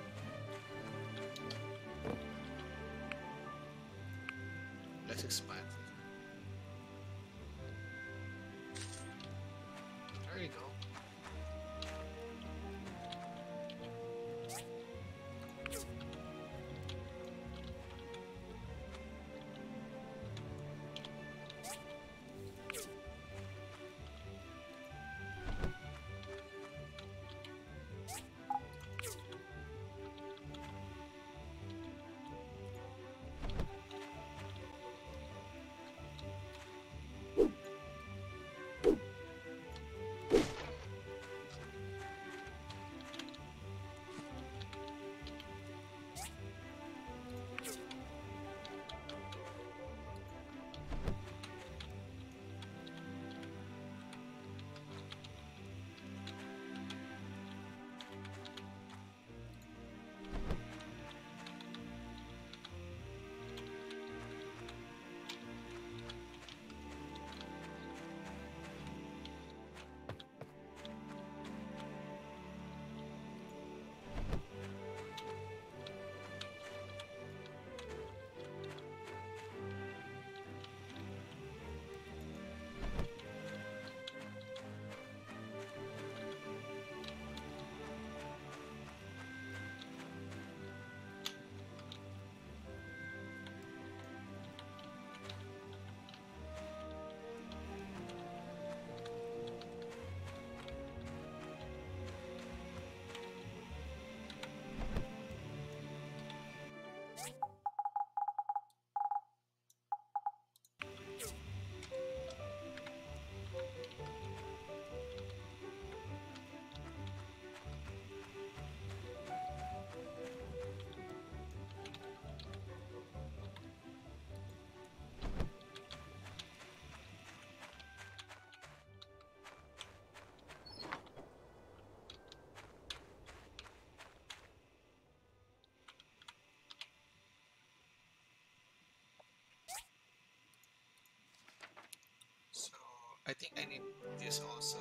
[SPEAKER 1] I think I need this also.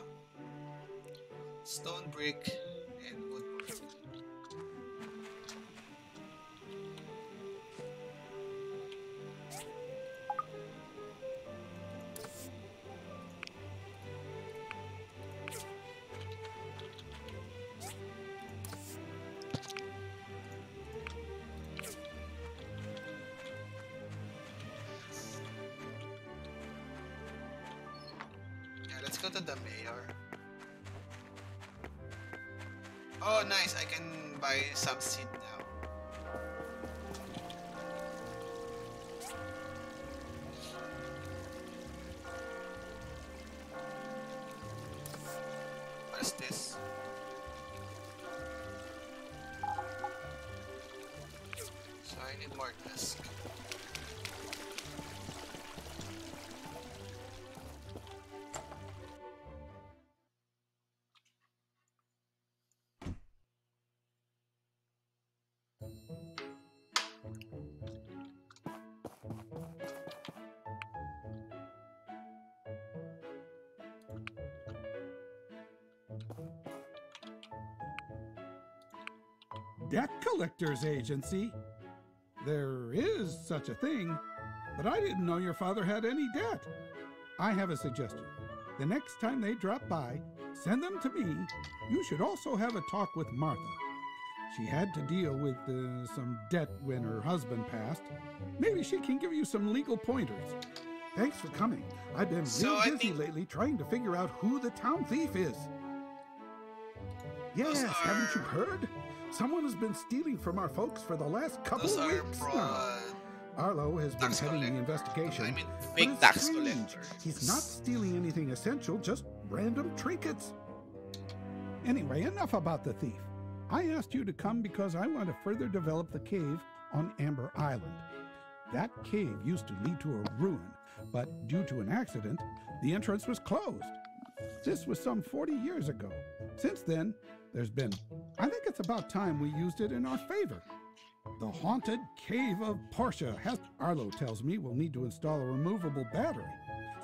[SPEAKER 1] Stone brick go to the mayor. Oh, nice. I can buy some seed
[SPEAKER 4] Debt Collectors Agency? There is such a thing, but I didn't know your father had any debt. I have a suggestion. The next time they drop by, send them to me. You should also have a talk with Martha. She had to deal with uh, some debt when her husband passed. Maybe she can give you some legal pointers. Thanks for coming. I've been
[SPEAKER 1] So
[SPEAKER 4] real busy lately trying to figure out who the town thief is. Yes, haven't you heard? Someone has been stealing from our folks for the last couple
[SPEAKER 1] Those
[SPEAKER 4] of weeks now. Arlo has been heading the investigation.
[SPEAKER 1] I mean, big
[SPEAKER 4] it's
[SPEAKER 1] tax
[SPEAKER 4] strange.
[SPEAKER 1] collector.
[SPEAKER 4] He's not stealing anything essential, just random trinkets. Anyway, enough about the thief. I asked you to come because I want to further develop the cave on Amber Island. That cave used to lead to a ruin, but due to an accident, the entrance was closed. This was some 40 years ago. Since then, there's been, I think it's about time we used it in our favor. The haunted cave of Portia has, Arlo tells me we'll need to install a removable battery.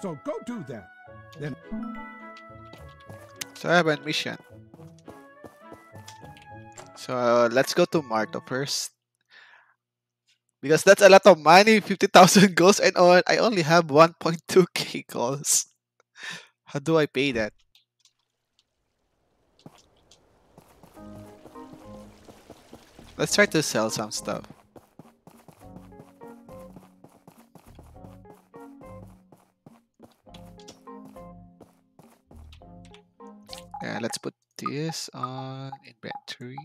[SPEAKER 4] So go do that. Then
[SPEAKER 1] So I have a mission. So uh, let's go to Marta first. Because that's a lot of money, 50,000 goals, and all, I only have 1.2k goals. How do I pay that? Let's try to sell some stuff. Yeah, let's put this on inventory.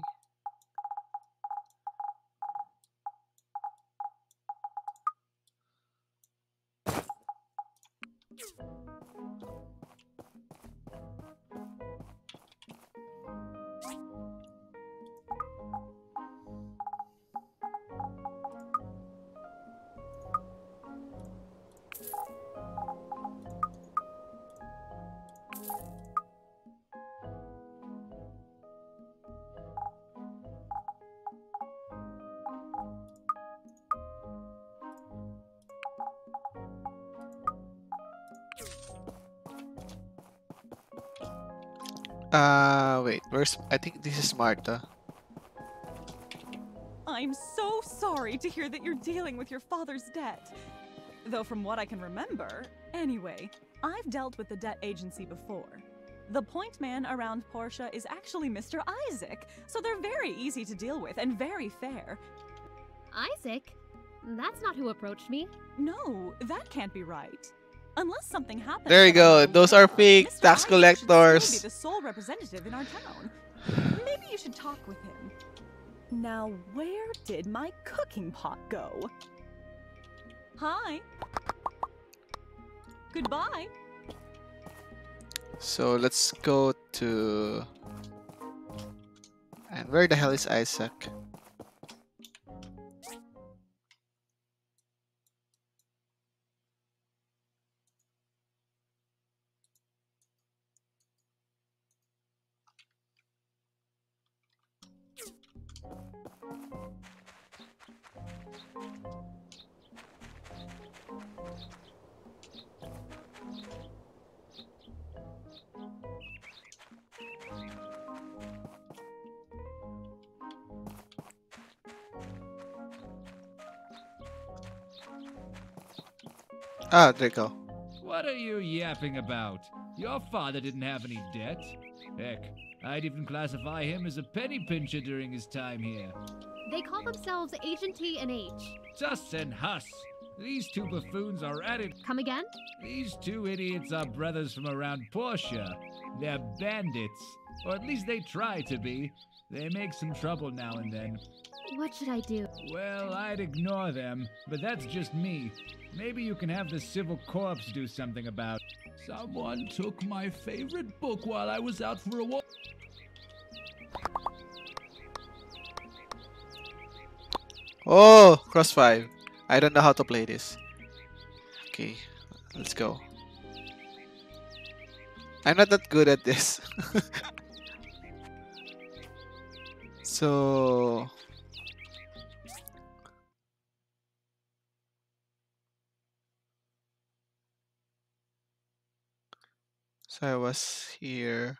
[SPEAKER 1] Uh, wait, where's, I think this is Marta.
[SPEAKER 6] I'm so sorry to hear that you're dealing with your father's debt. Though, from what I can remember, anyway, I've dealt with the debt agency before. The point man around Portia is actually Mr. Isaac, so they're very easy to deal with and very fair.
[SPEAKER 14] Isaac? That's not who approached me.
[SPEAKER 6] No, that can't be right. Unless something happens.
[SPEAKER 1] There you go. Those are fake
[SPEAKER 6] Mr.
[SPEAKER 1] tax
[SPEAKER 6] still be
[SPEAKER 1] collectors.
[SPEAKER 6] the sole representative in our town. Maybe you should talk with him. Now, where did my cooking pot go? Hi. Goodbye.
[SPEAKER 1] So let's go to. And where the hell is Isaac? Ah, there you go.
[SPEAKER 15] What are you yapping about? Your father didn't have any debt. Heck, I'd even classify him as a penny pincher during his time here.
[SPEAKER 14] They call themselves Agent T and H.
[SPEAKER 15] Sus and Huss. These two buffoons are at it.
[SPEAKER 14] Come again?
[SPEAKER 15] These two idiots are brothers from around Portia. They're bandits. Or at least they try to be. They make some trouble now and then.
[SPEAKER 14] What should I do?
[SPEAKER 15] Well, I'd ignore them, but that's just me. Maybe you can have the Civil Corps do something about.
[SPEAKER 3] Someone took my favorite book while I was out for a walk.
[SPEAKER 1] Oh, cross five. I don't know how to play this. Okay, let's go. I'm not that good at this. so So I was here.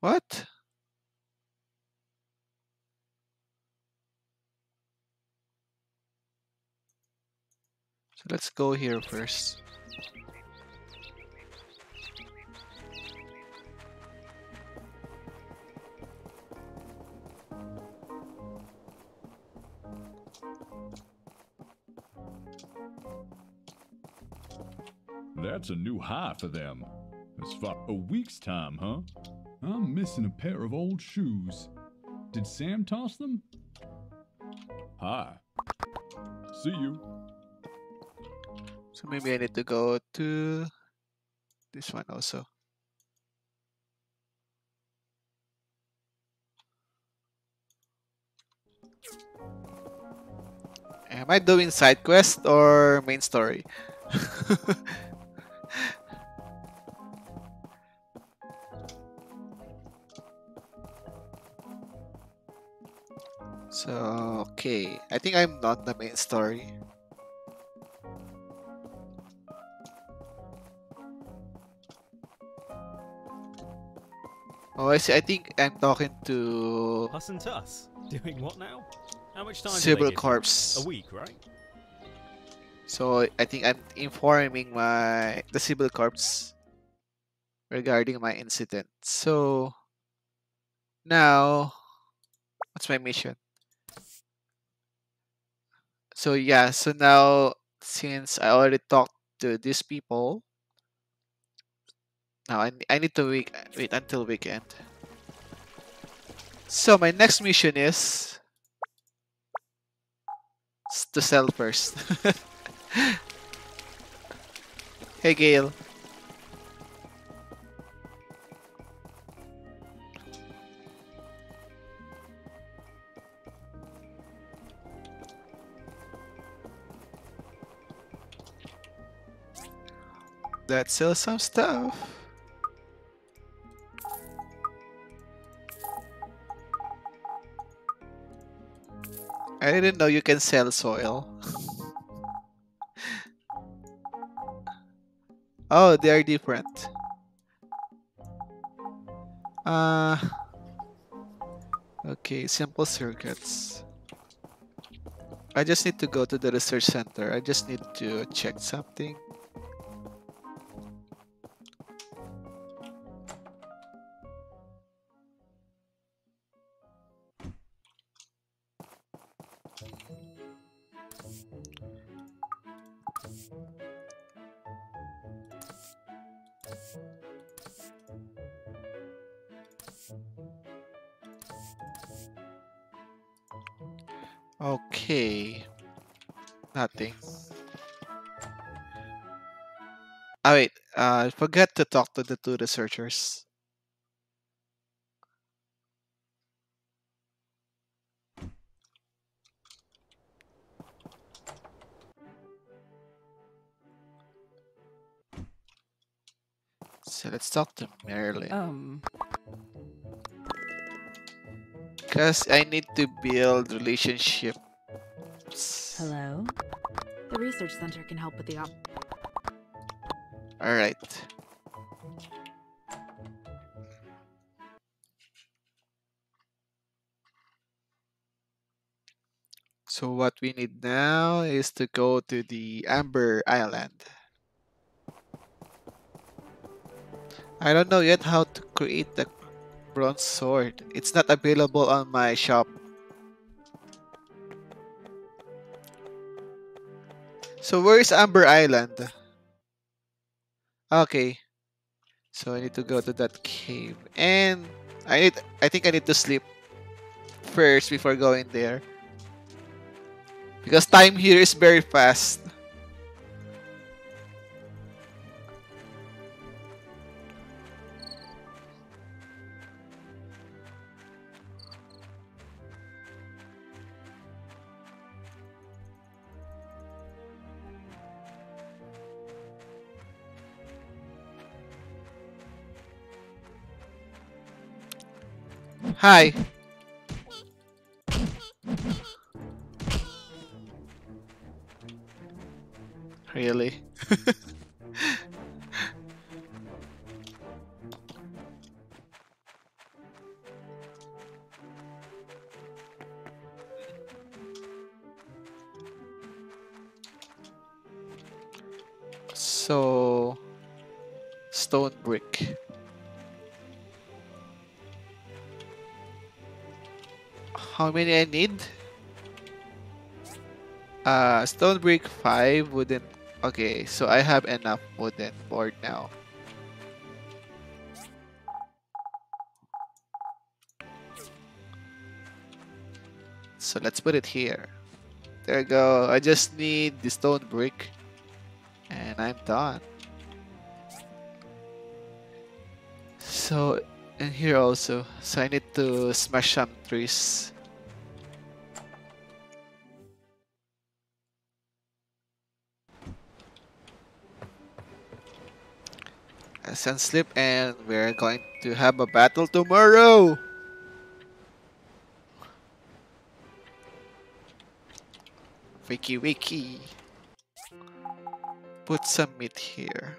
[SPEAKER 1] What? So let's go here first.
[SPEAKER 9] That's a new high for them. As far a week's time, huh? I'm missing a pair of old shoes. Did Sam toss them? Hi. See you.
[SPEAKER 1] So maybe I need to go to this one also. Am I doing side quest or main story? so, okay. I think I'm not the main story. Oh, I see. I think I'm talking to
[SPEAKER 2] Us and Tuss. Doing what now? How much time?
[SPEAKER 1] Civil? Corps.
[SPEAKER 2] A week, right?
[SPEAKER 1] So I think I'm informing my the civil corps regarding my incident. So now what's my mission? So yeah, so now since I already talked to these people, now I, I need to wait, wait until weekend. So my next mission is to sell first. hey Gale. Let's sell some stuff. I didn't know you can sell soil. oh, they are different. Uh, okay, simple circuits. I just need to go to the research center. I just need to check something. I forgot to talk to the two researchers. So let's talk to Marilyn.
[SPEAKER 6] Um,
[SPEAKER 1] Because I need to build relationships.
[SPEAKER 12] Hello? The research center can help with the op.
[SPEAKER 1] Alright. So what we need now is to go to the Amber Island. I don't know yet how to create the bronze sword. It's not available on my shop. So where is Amber Island? Okay. So I need to go to that cave. And I need I think I need to sleep first before going there. Because time here is very fast. Hi. Really? so stone brick. How many I need? Uh, stone brick 5, wooden Okay, so I have enough wooden board now. So let's put it here. There we go. I just need the stone brick. And I'm done. So, and here also. So I need to smash some trees. Sun Sleep and we're going to have a battle tomorrow. Wiki wiki. Put some meat here.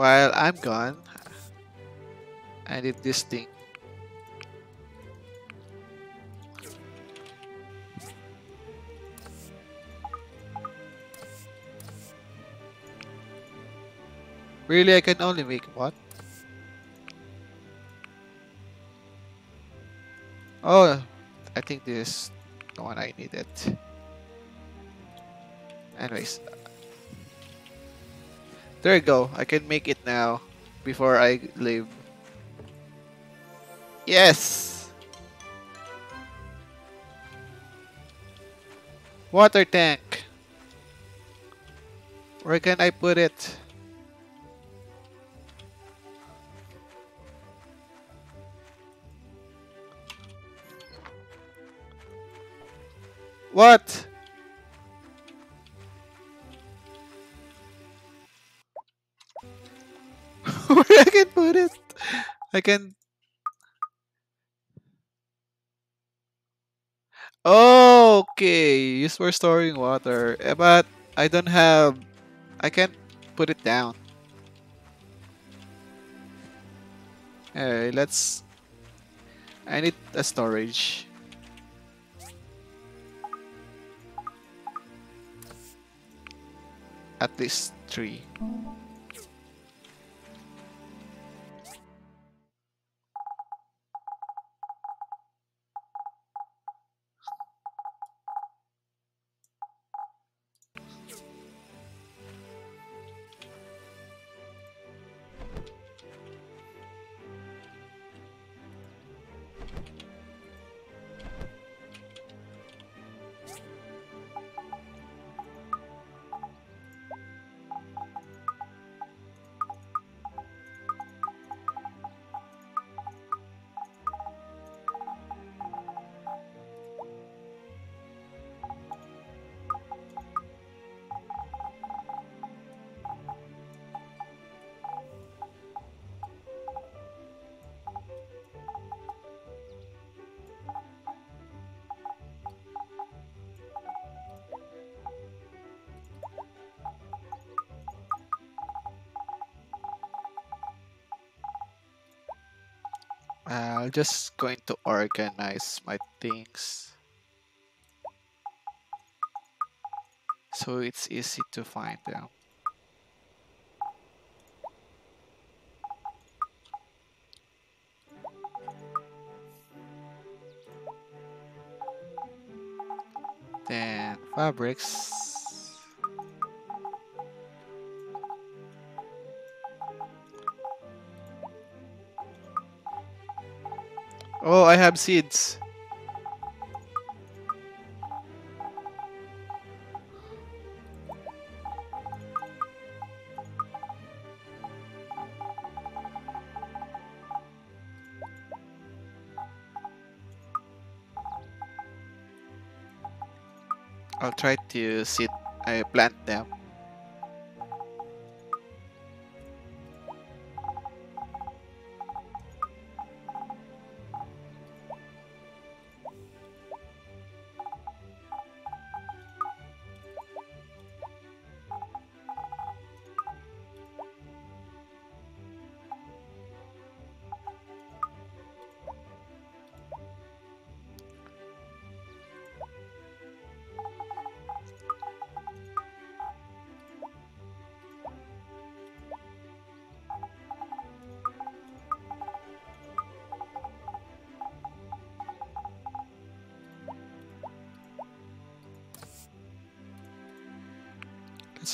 [SPEAKER 1] While I'm gone, I did this thing. Really, I can only make what? Oh, I think this is the one I needed. Anyways, there you go. I can make it now before I leave. Yes! Water tank. Where can I put it? What? Oh, okay. Use for storing water. Eh, but I don't have. I can't put it down. Alright, let's. I need a storage. At least three. I'm just going to organize my things so it's easy to find them. Then fabrics. Oh, I have seeds. I'll try to seed I plant them.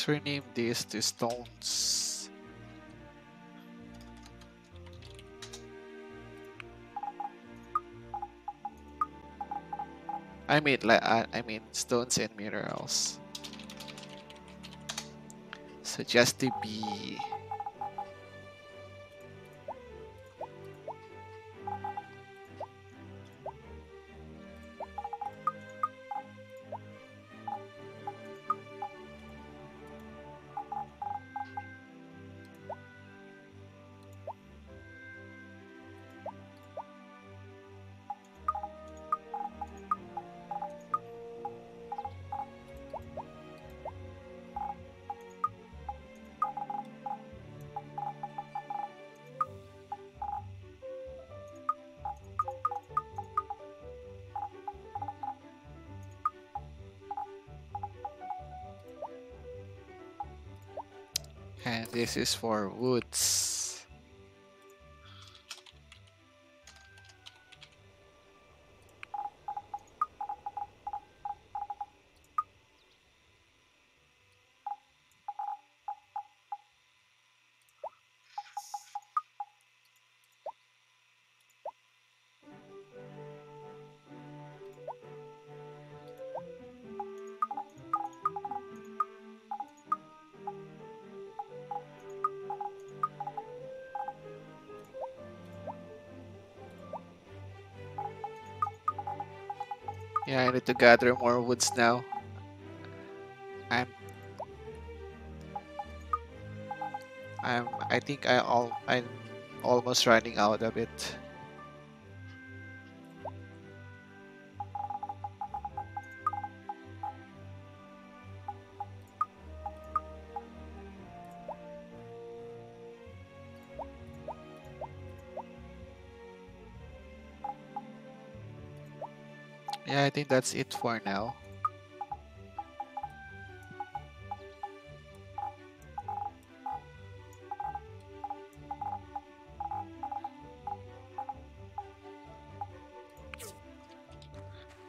[SPEAKER 1] Rename this to stones. I mean, like I, I mean, stones and minerals. So just to be this is for woods. To gather more woods now. I'm I'm I think I all I'm almost running out of it. Think that's it for now.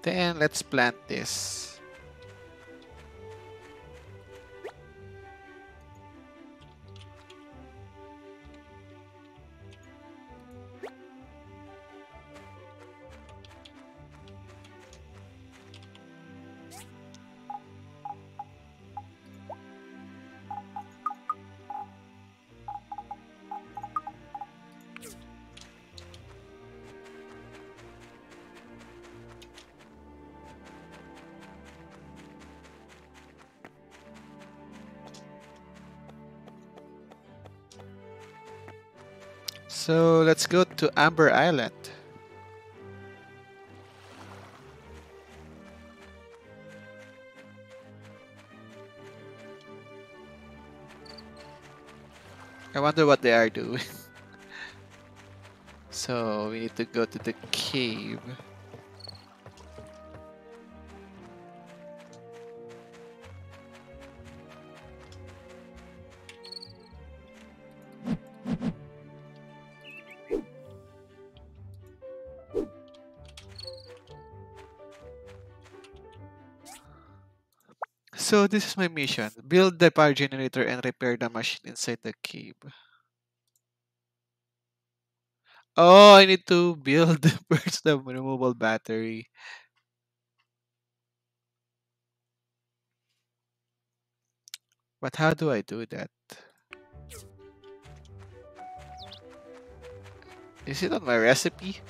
[SPEAKER 1] Then let's plant this. Let's go to Amber Island. I wonder what they are doing. So we need to go to the cave. This is my mission. Build the power generator and repair the machine inside the cave. Oh, I need to build first the removable battery. But how do I do that? Is it on my recipe?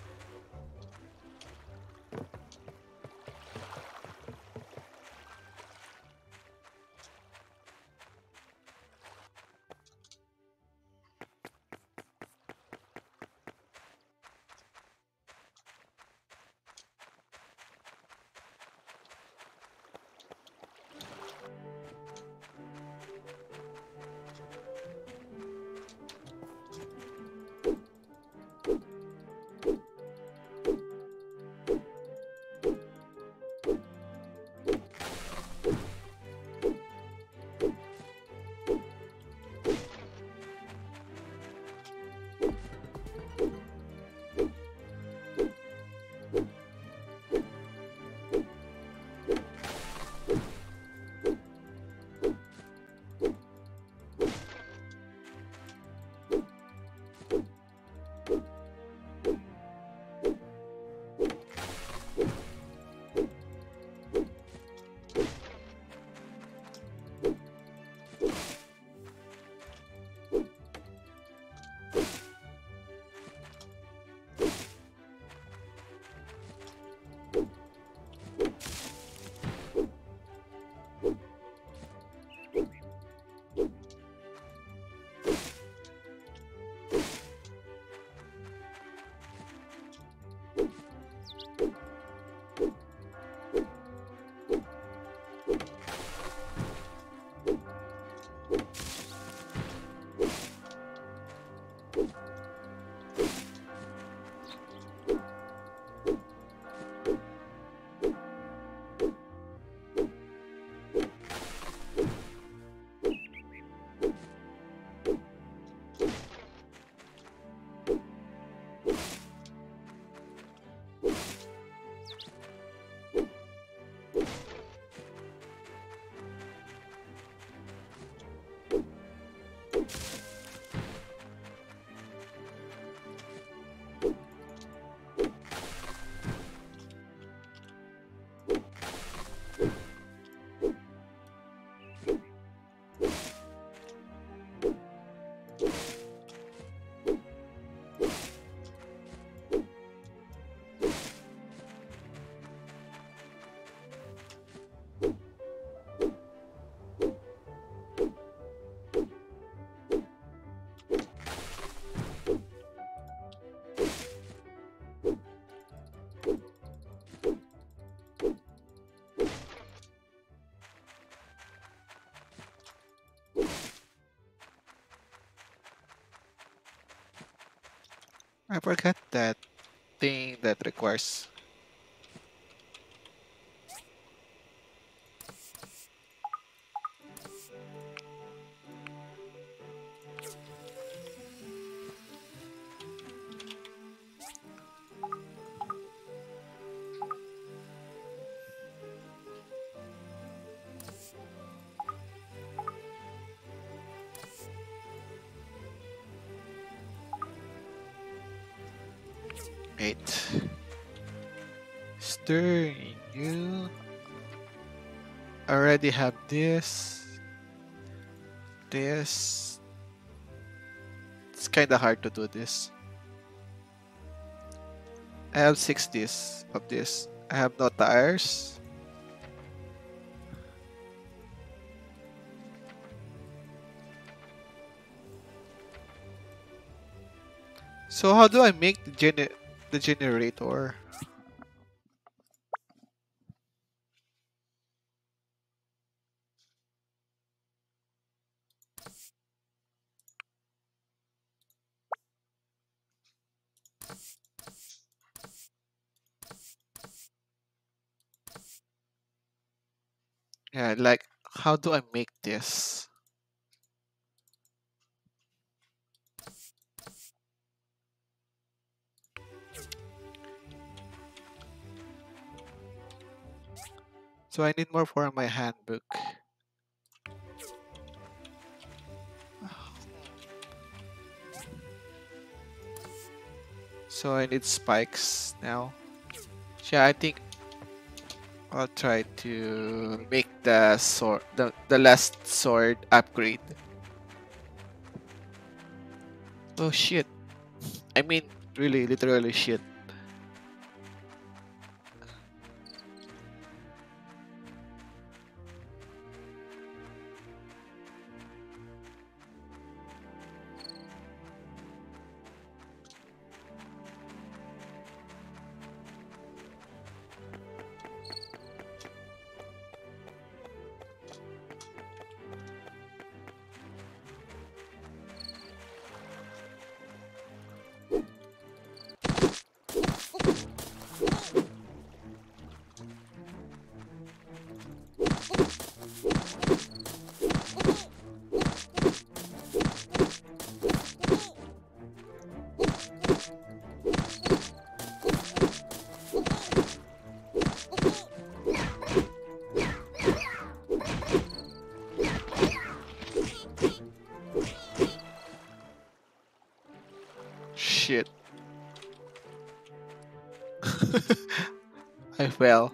[SPEAKER 1] Ah, I forgot that thing that requires Stirring you. Already have this. This. It's kinda hard to do this. I have six this of this. I have no tires. So how do I make the gener the generator? Yeah, like how do I make this? So I need more for my handbook. So I need spikes now. Yeah, I think I'll try to make the sword, the, the last sword upgrade. Oh shit. I mean, really, literally shit. I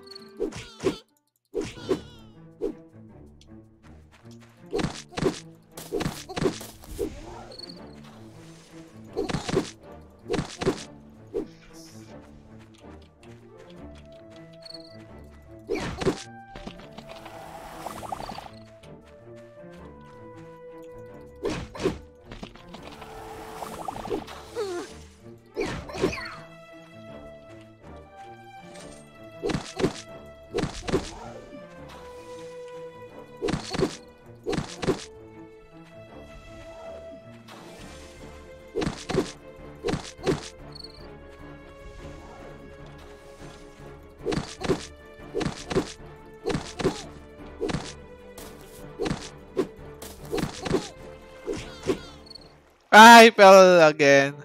[SPEAKER 1] I fell again.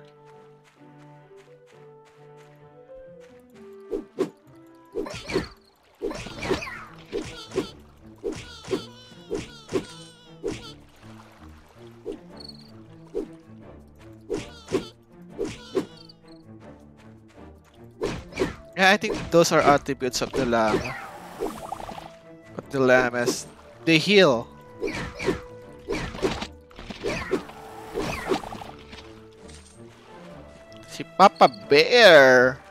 [SPEAKER 1] Yeah, I think those are attributes of the lamb. Of the llamas. They heal. Papa Bear.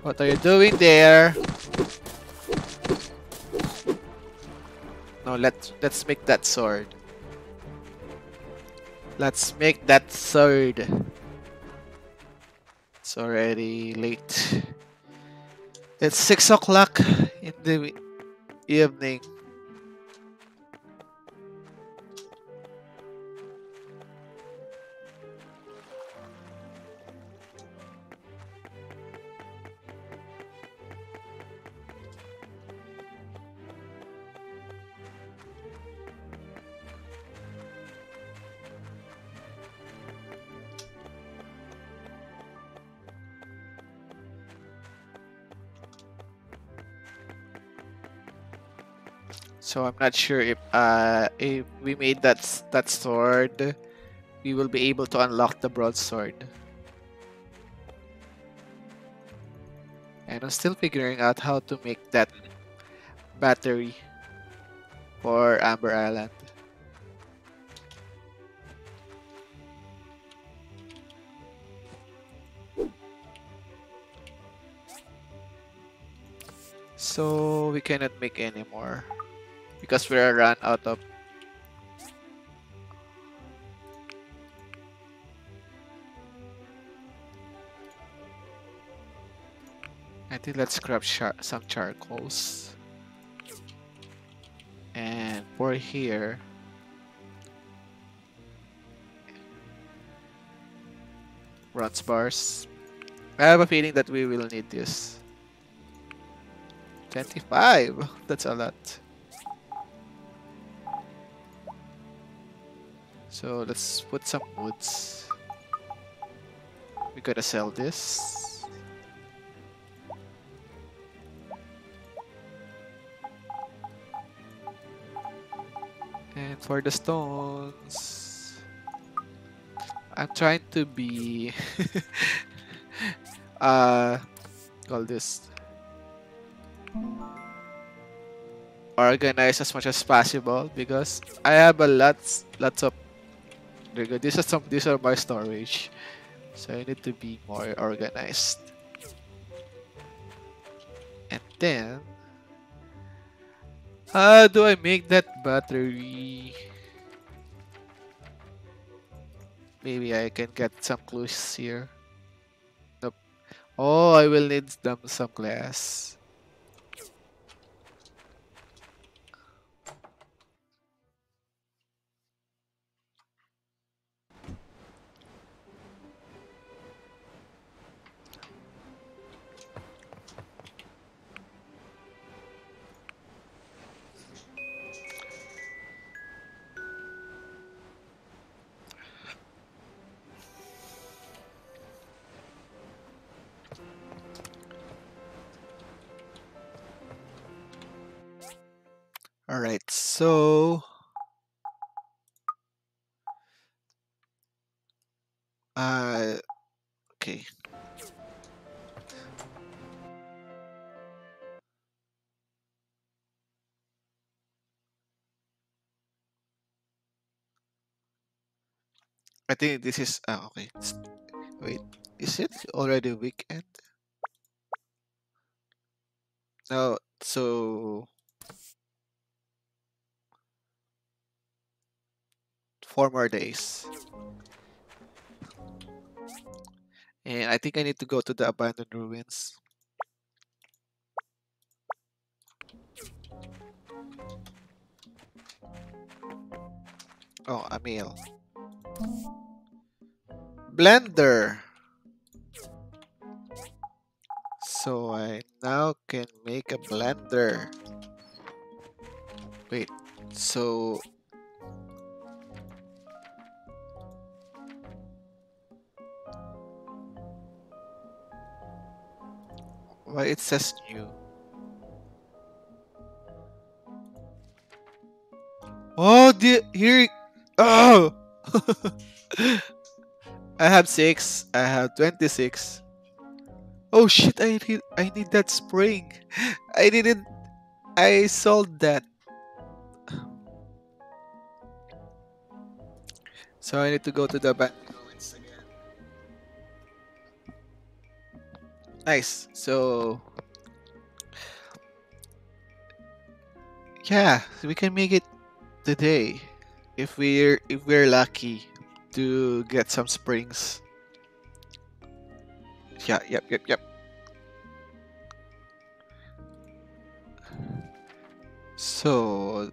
[SPEAKER 1] What are you doing there? No, let's let's make that sword. Let's make that sword. Already late. It's six o'clock in the evening. So I'm not sure if uh if we made that that sword, we will be able to unlock the broadsword. And I'm still figuring out how to make that battery for Amber Island. So we cannot make any more because we're run out of I think let's grab char some charcoals And for here, bronze bars. I have a feeling that we will need this. 25! That's a lot. So let's put some woods. We gotta sell this. And for the stones, I'm trying to be uh call this organized as much as possible because I have a lots lots of this is some these are my storage. So I need to be more organized. And then how do I make that battery? Maybe I can get some clues here. Nope. Oh I will need them some glass All right, so uh okay. I think this is uh, okay. Wait, is it already weekend? No, so four more days. And I think I need to go to the abandoned ruins. Oh, a meal. Blender. So I now can make a blender. Wait, so why it says new? Oh, the here. Oh, I have six. I have twenty-six. Oh shit! I need I need that spring. I didn't. I sold that. So I need to go to the back. Nice. So yeah, we can make it today if we're if we're lucky to get some springs. Yeah, yep, yep, yep. So,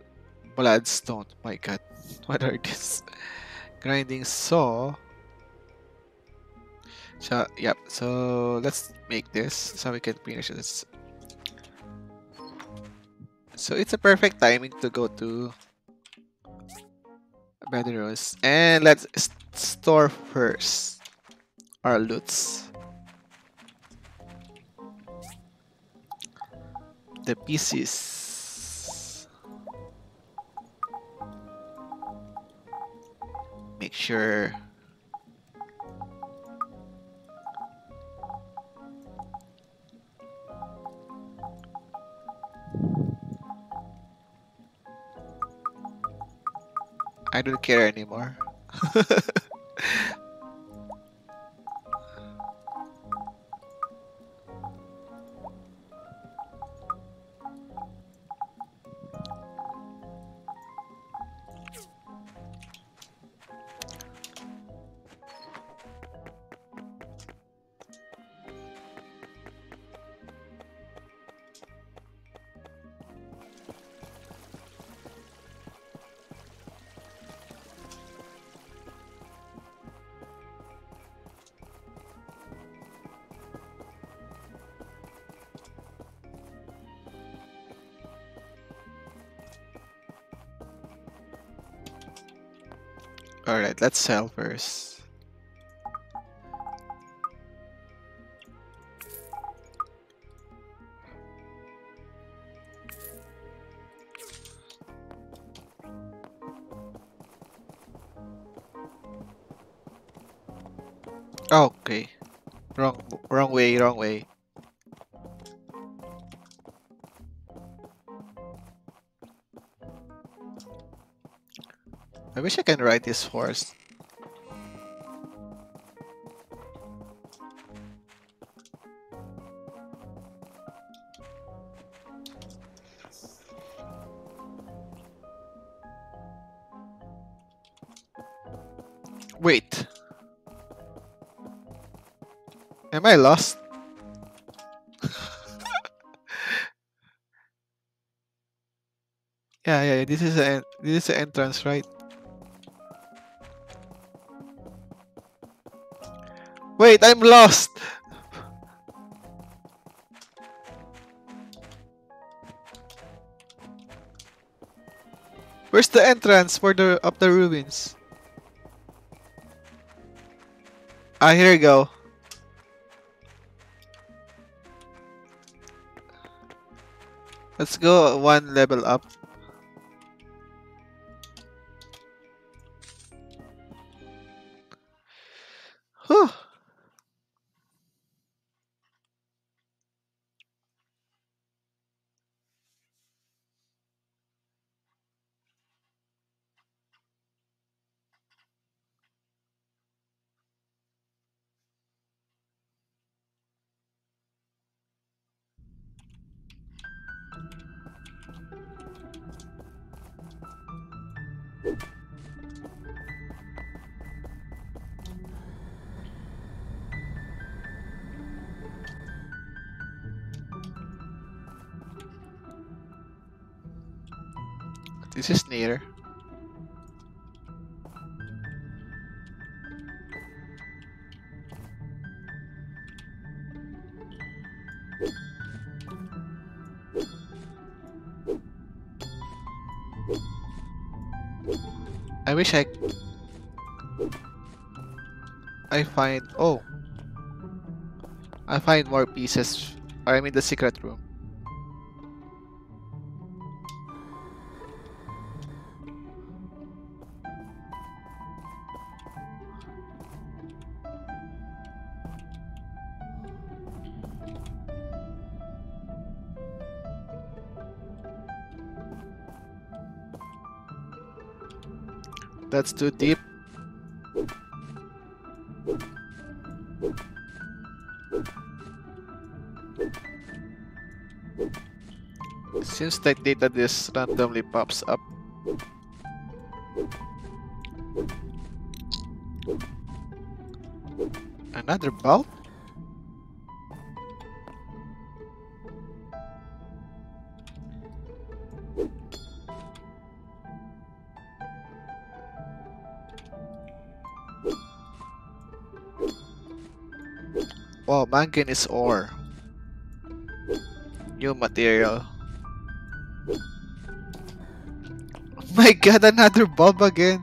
[SPEAKER 1] bloodstone. My God, what are these? Grinding saw. So, yep. So let's make this so we can finish this. So it's a perfect timing to go to Bedros. And let's s- store first our loots. The pieces. Make sure I don't care anymore. Let's sell first. Okay. Wrong wrong way, wrong way. Wish I can ride this horse. Wait. Am I lost? yeah, yeah, this is a this is the entrance, right? Wait, I'm lost. Where's the entrance for the of the ruins? Ah, here we go. Let's go one level up. This is near. I wish I I find oh I find more pieces I'm in the secret room. That's too deep. Since that data this randomly pops up. Another bulb? Wow, manganese ore. New material. Oh my god, another bulb again.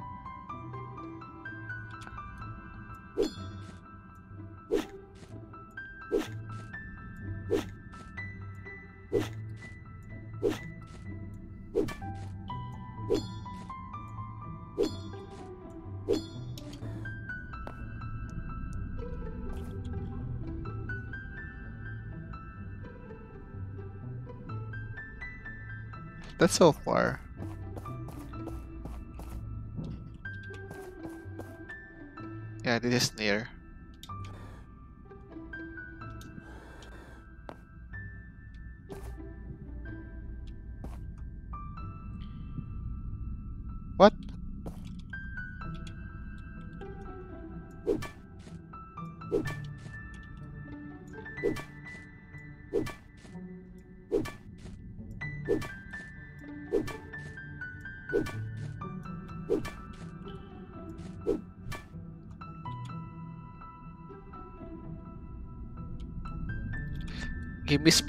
[SPEAKER 1] So far. Yeah, this is near.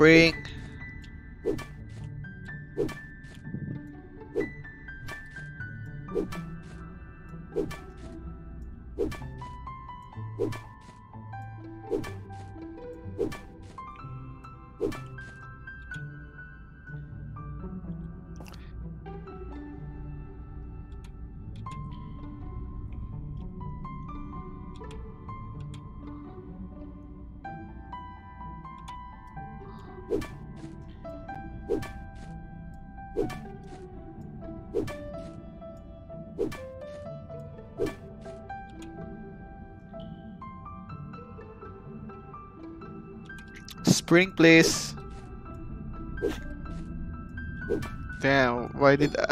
[SPEAKER 1] Spring,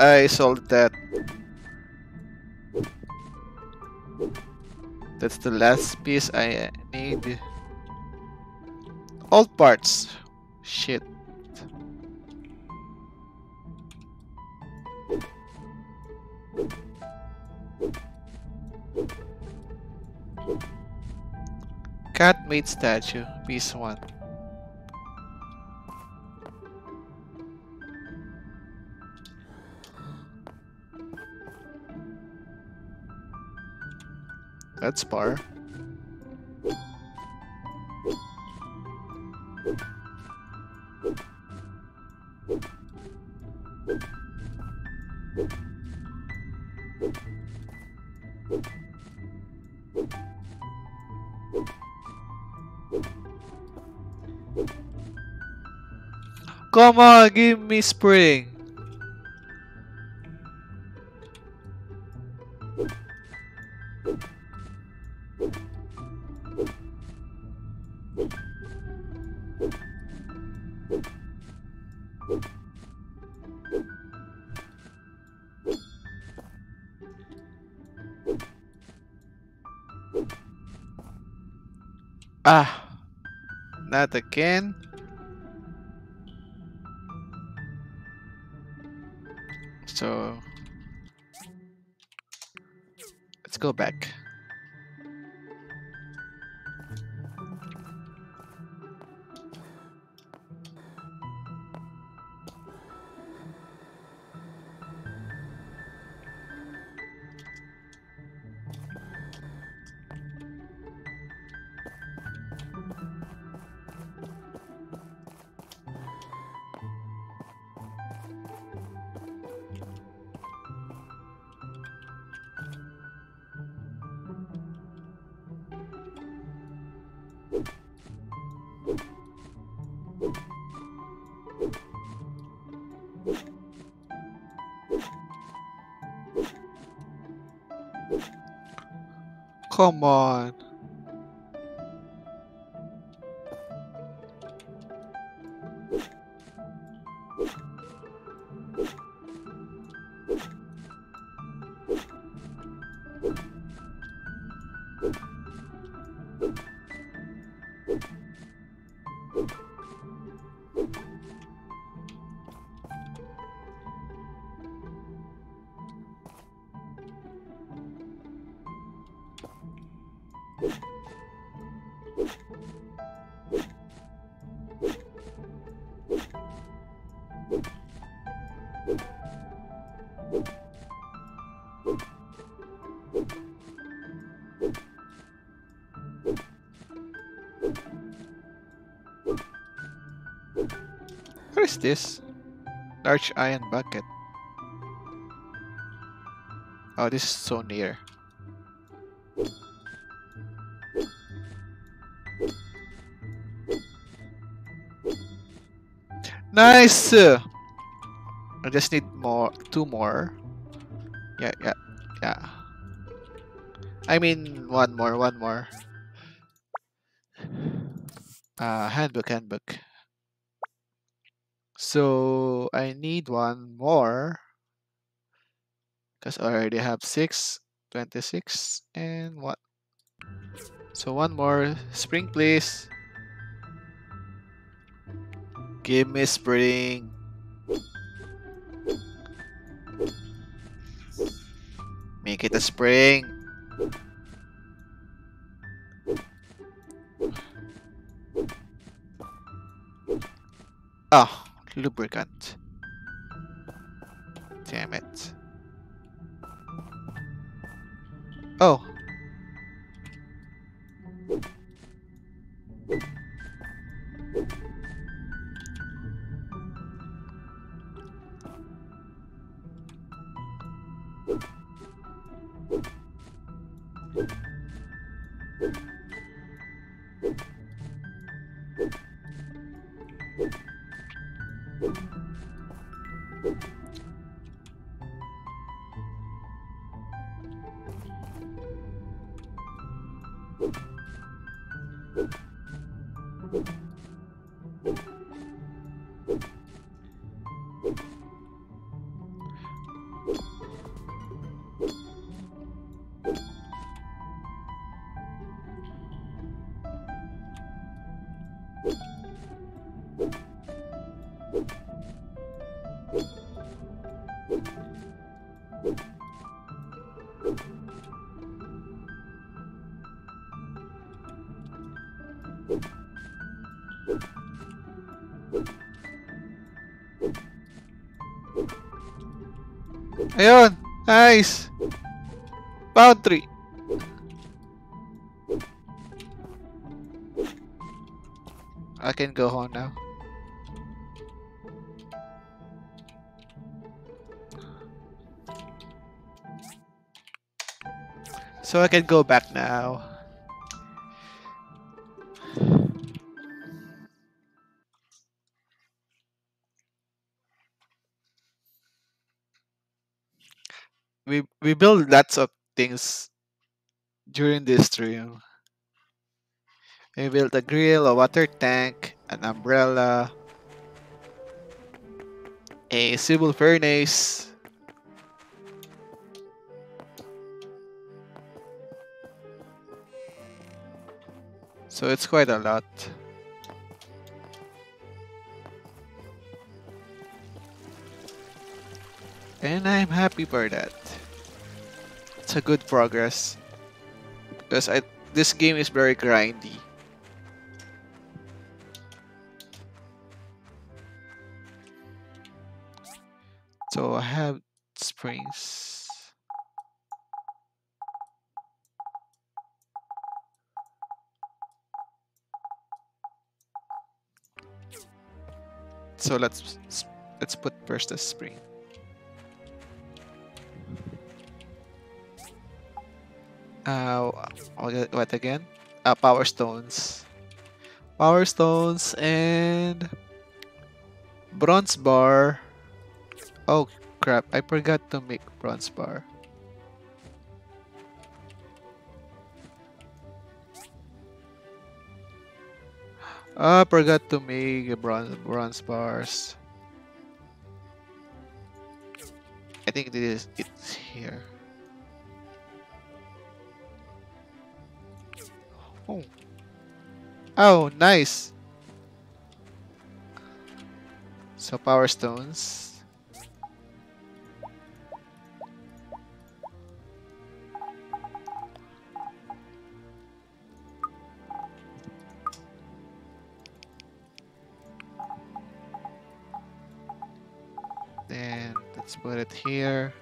[SPEAKER 1] I sold that? That's the last piece I need. Old parts. Shit. Cat made statue, piece one. That's bar. Come on, give me spring. Ah, not again. So let's go back. Come on. This? Large iron bucket. Oh, this is so near. Nice! I just need more, two more. Yeah, yeah, yeah. I mean, one more, one more. Uh, handbook, handbook. So I need one more because I already have 6, 26, and what? So one more. Spring, please. Give me spring. Make it a spring. Oh, lubricant. Damn it. Oh, Nice! Three. I can go home now. So I can go back now. We build lots of things during this stream. We built a grill, a water tank, an umbrella, a civil furnace. So it's quite a lot. And I'm happy for that. It's a good progress. Because I this game is very grindy. So I have springs. So let's let's put first the spring. Uh, what again? Uh, power stones. Power stones and bronze bar. Oh crap! I forgot to make bronze bar. I forgot to make bronze bronze bars. I think this is it's here. Oh. Nice. So power stones. Then let's put it here.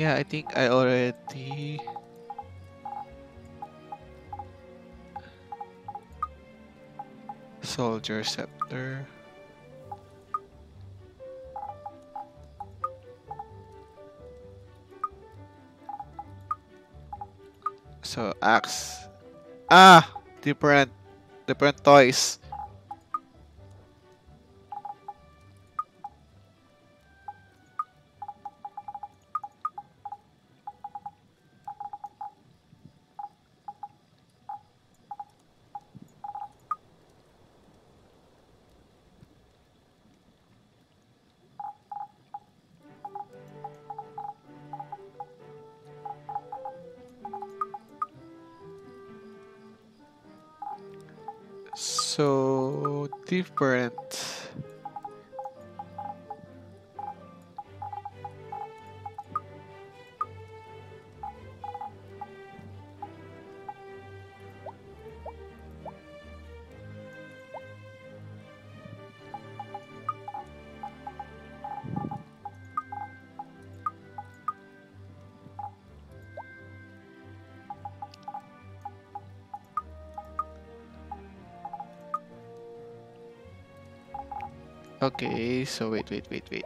[SPEAKER 1] Yeah, I think I already... Soldier Scepter. So, axe. Ah! Different, different toys. Wait, wait, wait.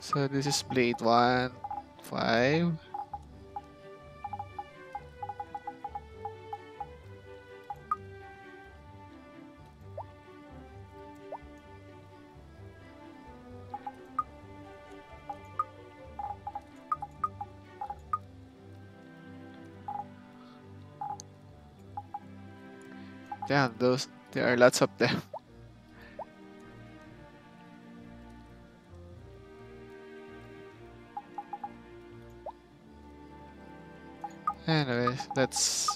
[SPEAKER 1] So this is blade one, five. Damn, those there are lots of them. Anyways, let's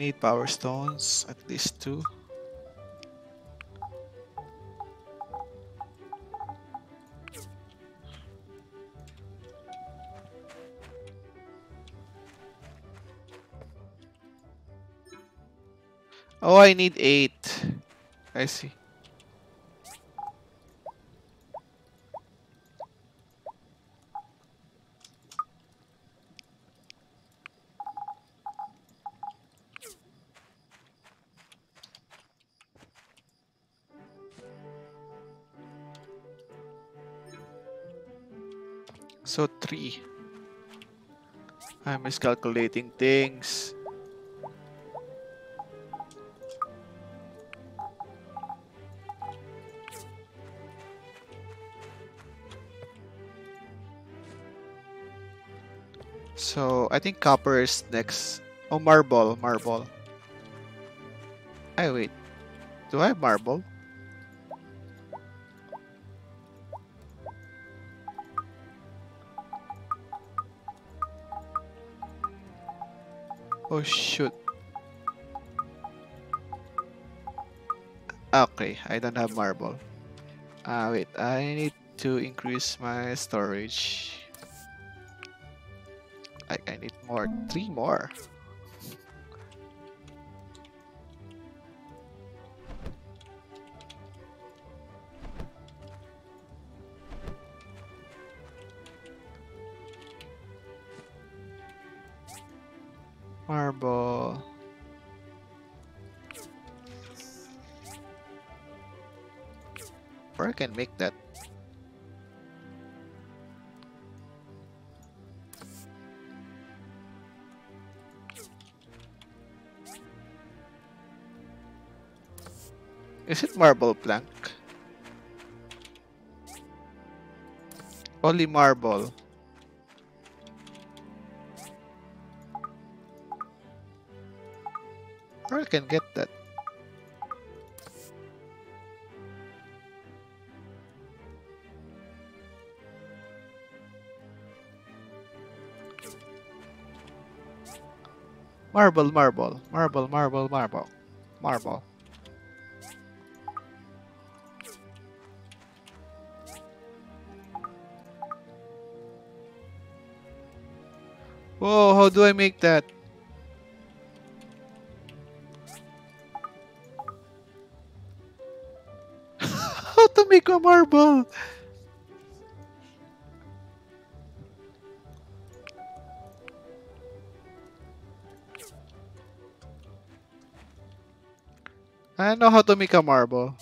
[SPEAKER 1] need power stones, at least two. Oh, I need eight. I see. I'm miscalculating things. So I think copper is next. Oh, marble, marble. I wait. Do I have marble? Oh shoot. Okay, I don't have marble. Ah, wait. I need to increase my storage. I, I need more. Three more. Can make that. Is it marble plank? Only marble. Or I can get that. Marble, marble, marble, marble, marble, marble. Whoa, how do I make that? how to make a marble? I know how to make a marble.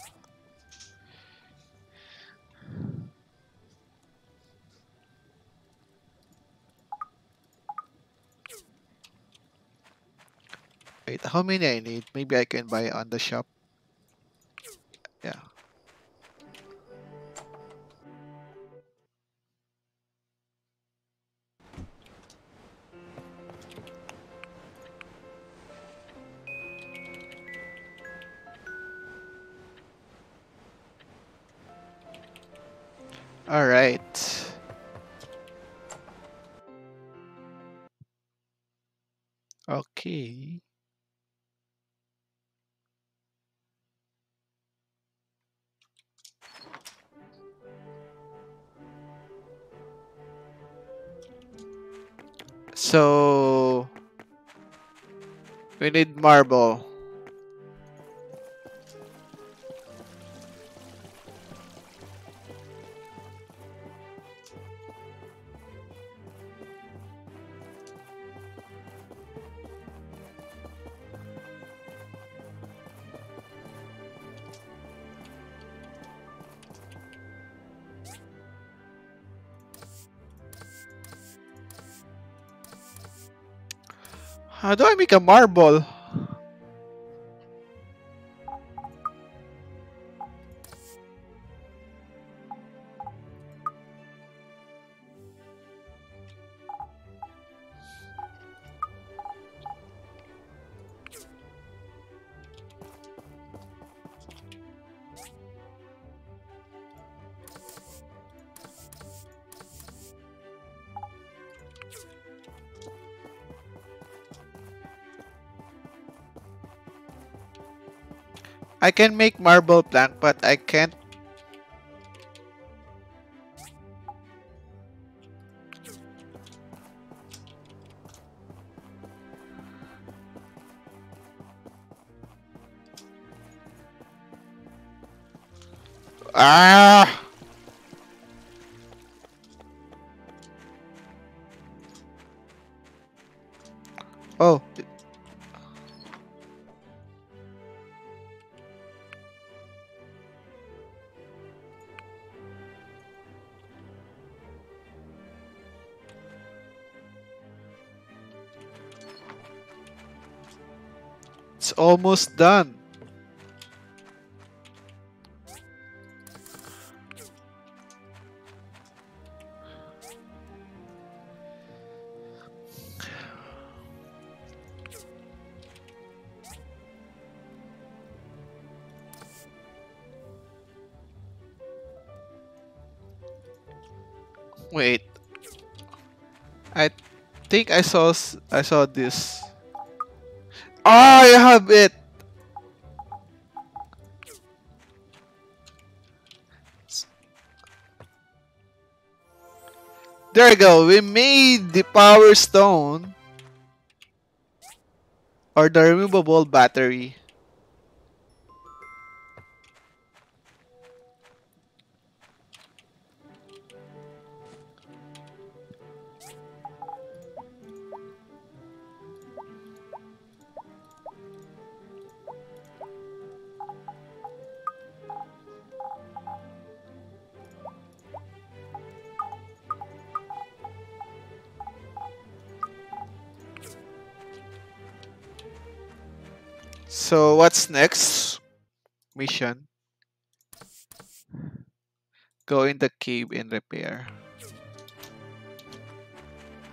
[SPEAKER 1] Wait, how many I need? Maybe I can buy on the shop. Marble. How do I make a marble? I can make marble plank, but I can't. Ah! Almost done. Wait. I think I saw I saw this. Oh, I have it. There we go. We made the power stone or the removable battery. So what's next? Mission. Go in the cave and repair.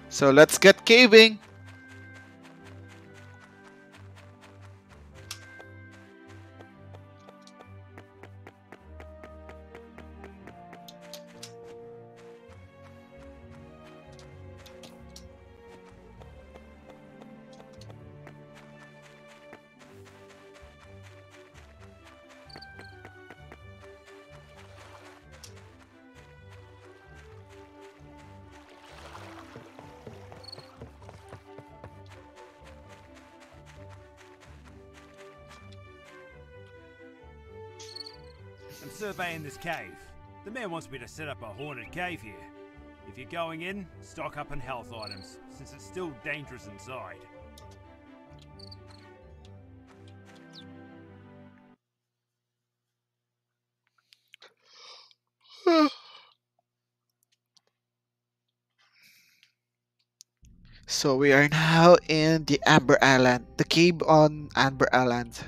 [SPEAKER 1] So let's get caving.
[SPEAKER 2] Mayor me to set up a haunted cave here. If you're going in, stock up on health items, since it's still dangerous inside.
[SPEAKER 1] So we are now in the Amber Island, the cave on Amber Island.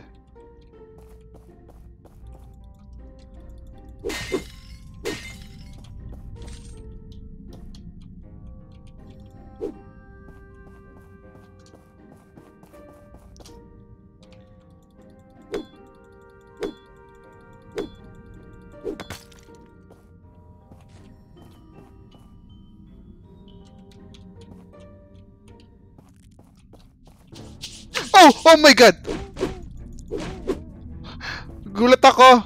[SPEAKER 1] Oh! My god! Gulat ako!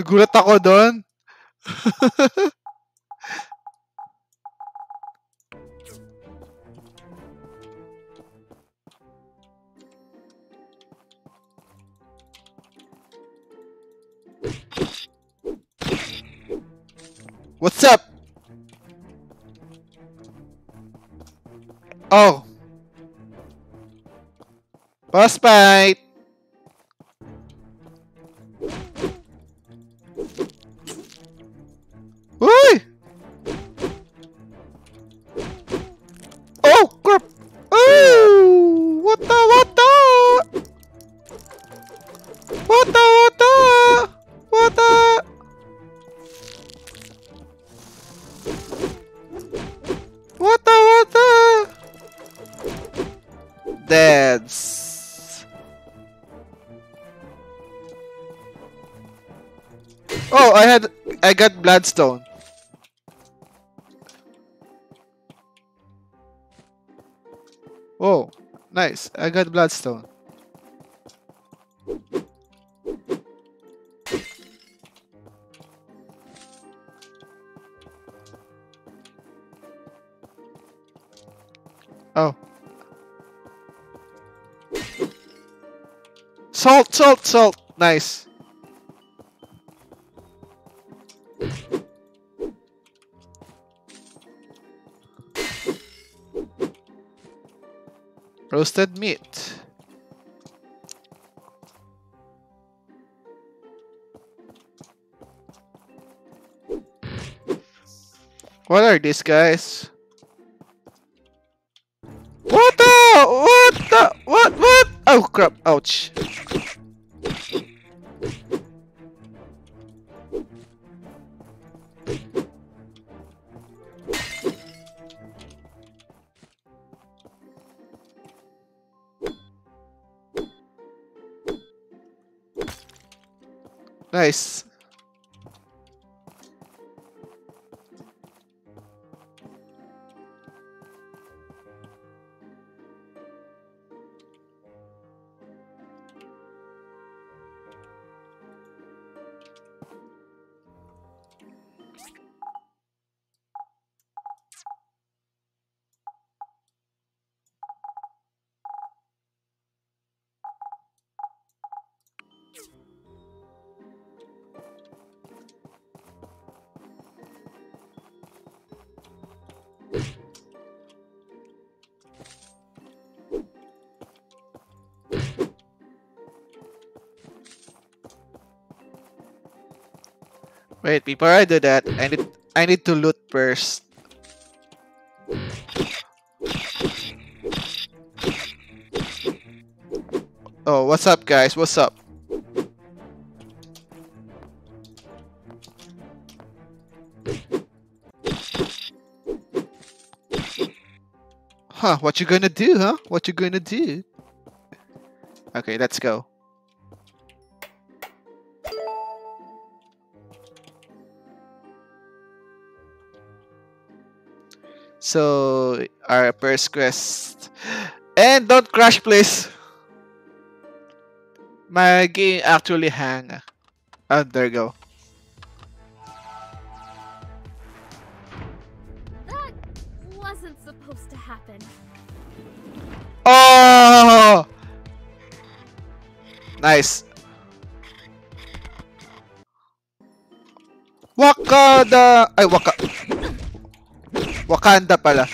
[SPEAKER 1] Nagulat ako doon. Boss I got Bloodstone. Oh, nice. I got Bloodstone. Oh. Salt, salt, salt. Nice. Roasted meat. What are these guys? What the? What the? What? What? Oh crap! Ouch! Nice. Wait, before I do that, I need I need to loot first. Oh, what's up guys? What's up? Huh, what you gonna do, huh? What you gonna do? Okay, let's go. So, our first quest. And don't crash, please. My game actually hang. Oh, there you go.
[SPEAKER 14] That wasn't supposed to happen.
[SPEAKER 1] Oh! Nice. Wakanda! Ay, Waka... Wakanda pala.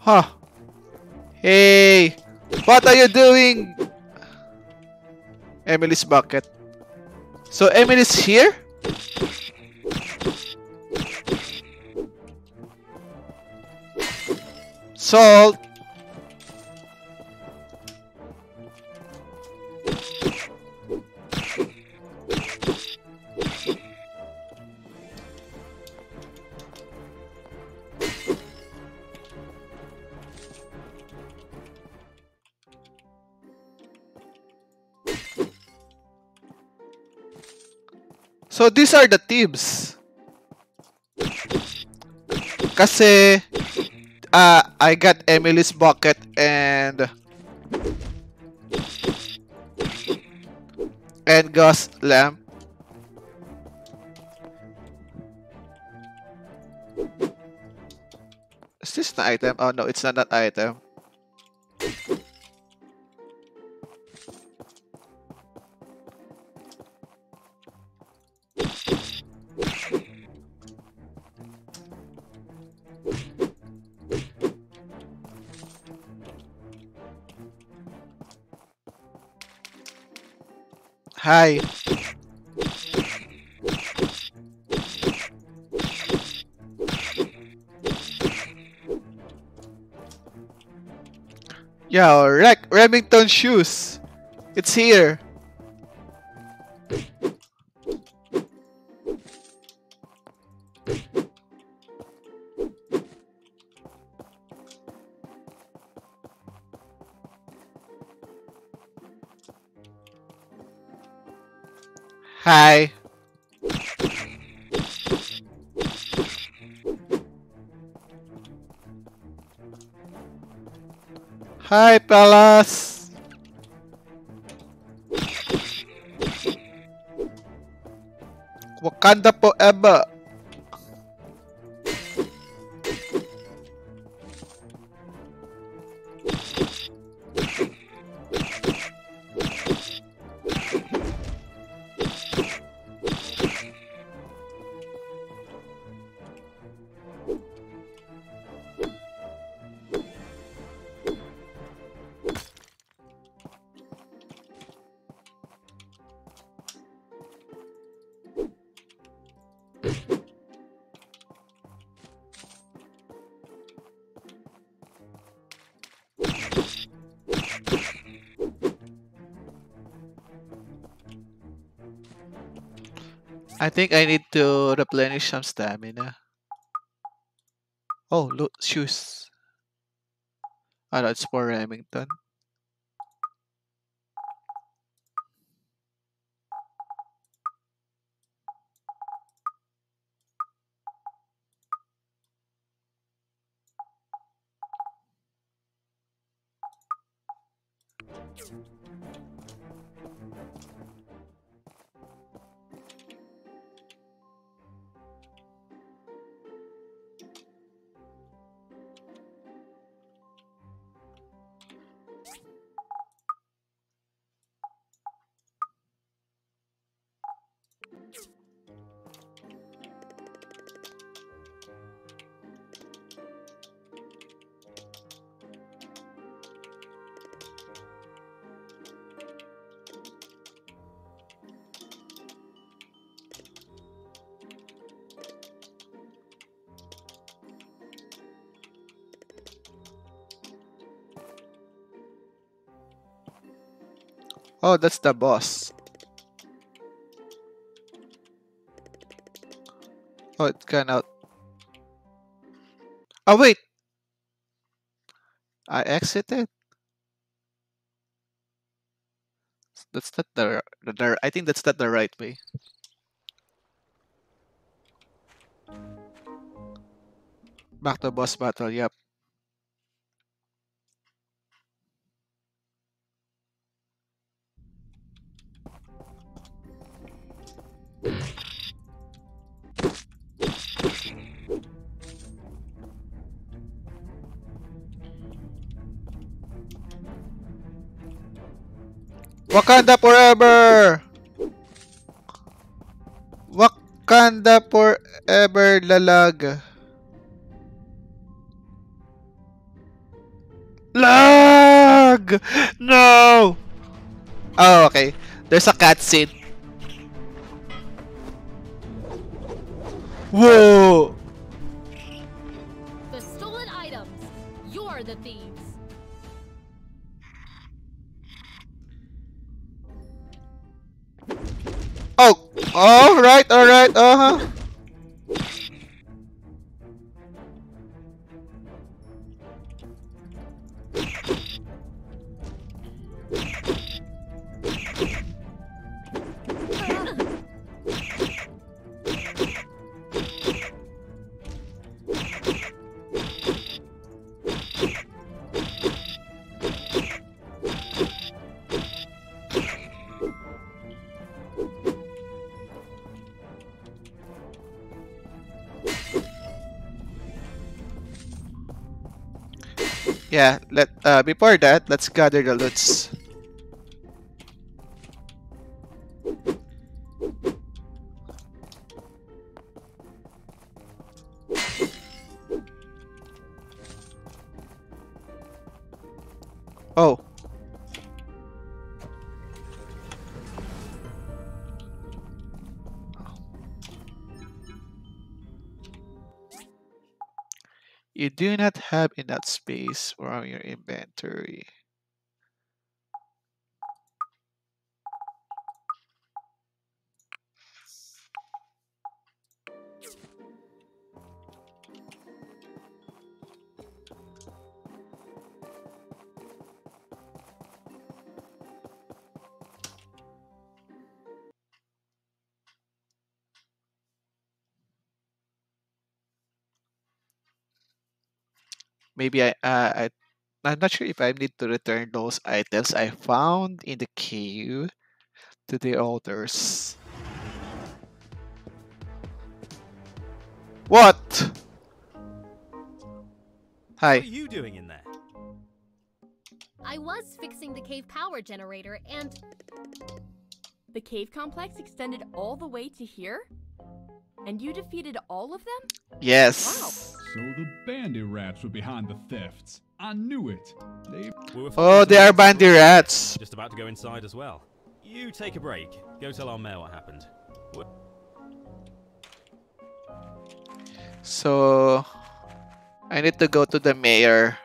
[SPEAKER 1] Huh. Hey! What are you doing? Emily's bucket. So Emily's here? Salt. So these are the thieves. Kasi uh, I got Emily's bucket and and Gus lamp. Is this an item? Oh no, it's not that item. Hi. Yo, Rec Remington shoes. It's here. Hi. Hi, fellas. Wakanda forever. Think I need to replenish some stamina. Oh, look, shoes. Ah, no, it's for Remington. Oh, that's the boss. Oh, it can out. Oh, wait. I exited. That's not the, the I think that's not the right way. Back to boss battle, yep. Wakanda forever! Wakanda forever, lalag. Lag! No! Oh, okay. There's a cutscene. Whoa! Oh! Alright, alright, uh huh. Yeah, let uh, before that, let's gather the loots. Oh. You do not have enough space for your inventory. Maybe I, uh, I I'm not sure if I need to return those items I found in the cave to the altars. What? Hi.
[SPEAKER 2] What are you doing in there?
[SPEAKER 14] I was fixing the cave power generator and.
[SPEAKER 16] The cave complex extended all the way to here? And you defeated all of them?
[SPEAKER 1] Yes.
[SPEAKER 9] So the Bandirats were behind the thefts. I knew it. They
[SPEAKER 2] We were
[SPEAKER 1] Oh, they are Bandirats.
[SPEAKER 2] Just about to go inside as well. You take a break. Go tell our mayor what happened. What?
[SPEAKER 1] So I need to go to the mayor.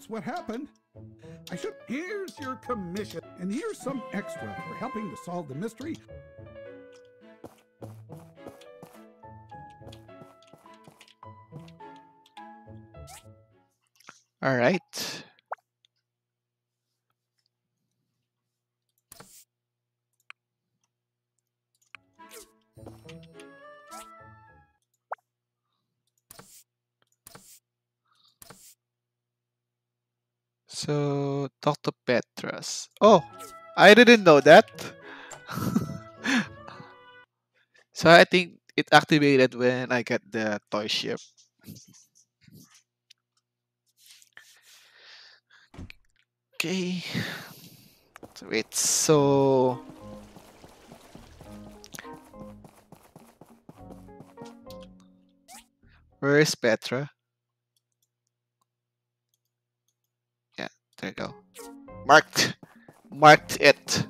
[SPEAKER 4] That's what happened. I should. Here's your commission, and here's some extra for helping to solve the mystery.
[SPEAKER 1] All right. Oh, I didn't know that. so I think it activated when I get the toy ship. Okay. So wait, so where is Petra? Yeah, there you go. Marked. Marked it.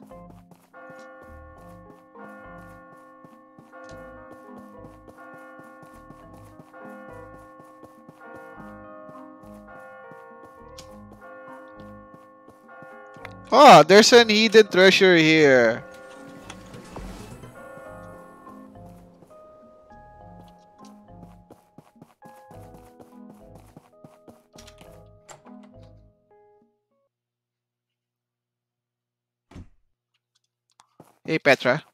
[SPEAKER 1] Oh, there's an hidden treasure here. Hey, Petra.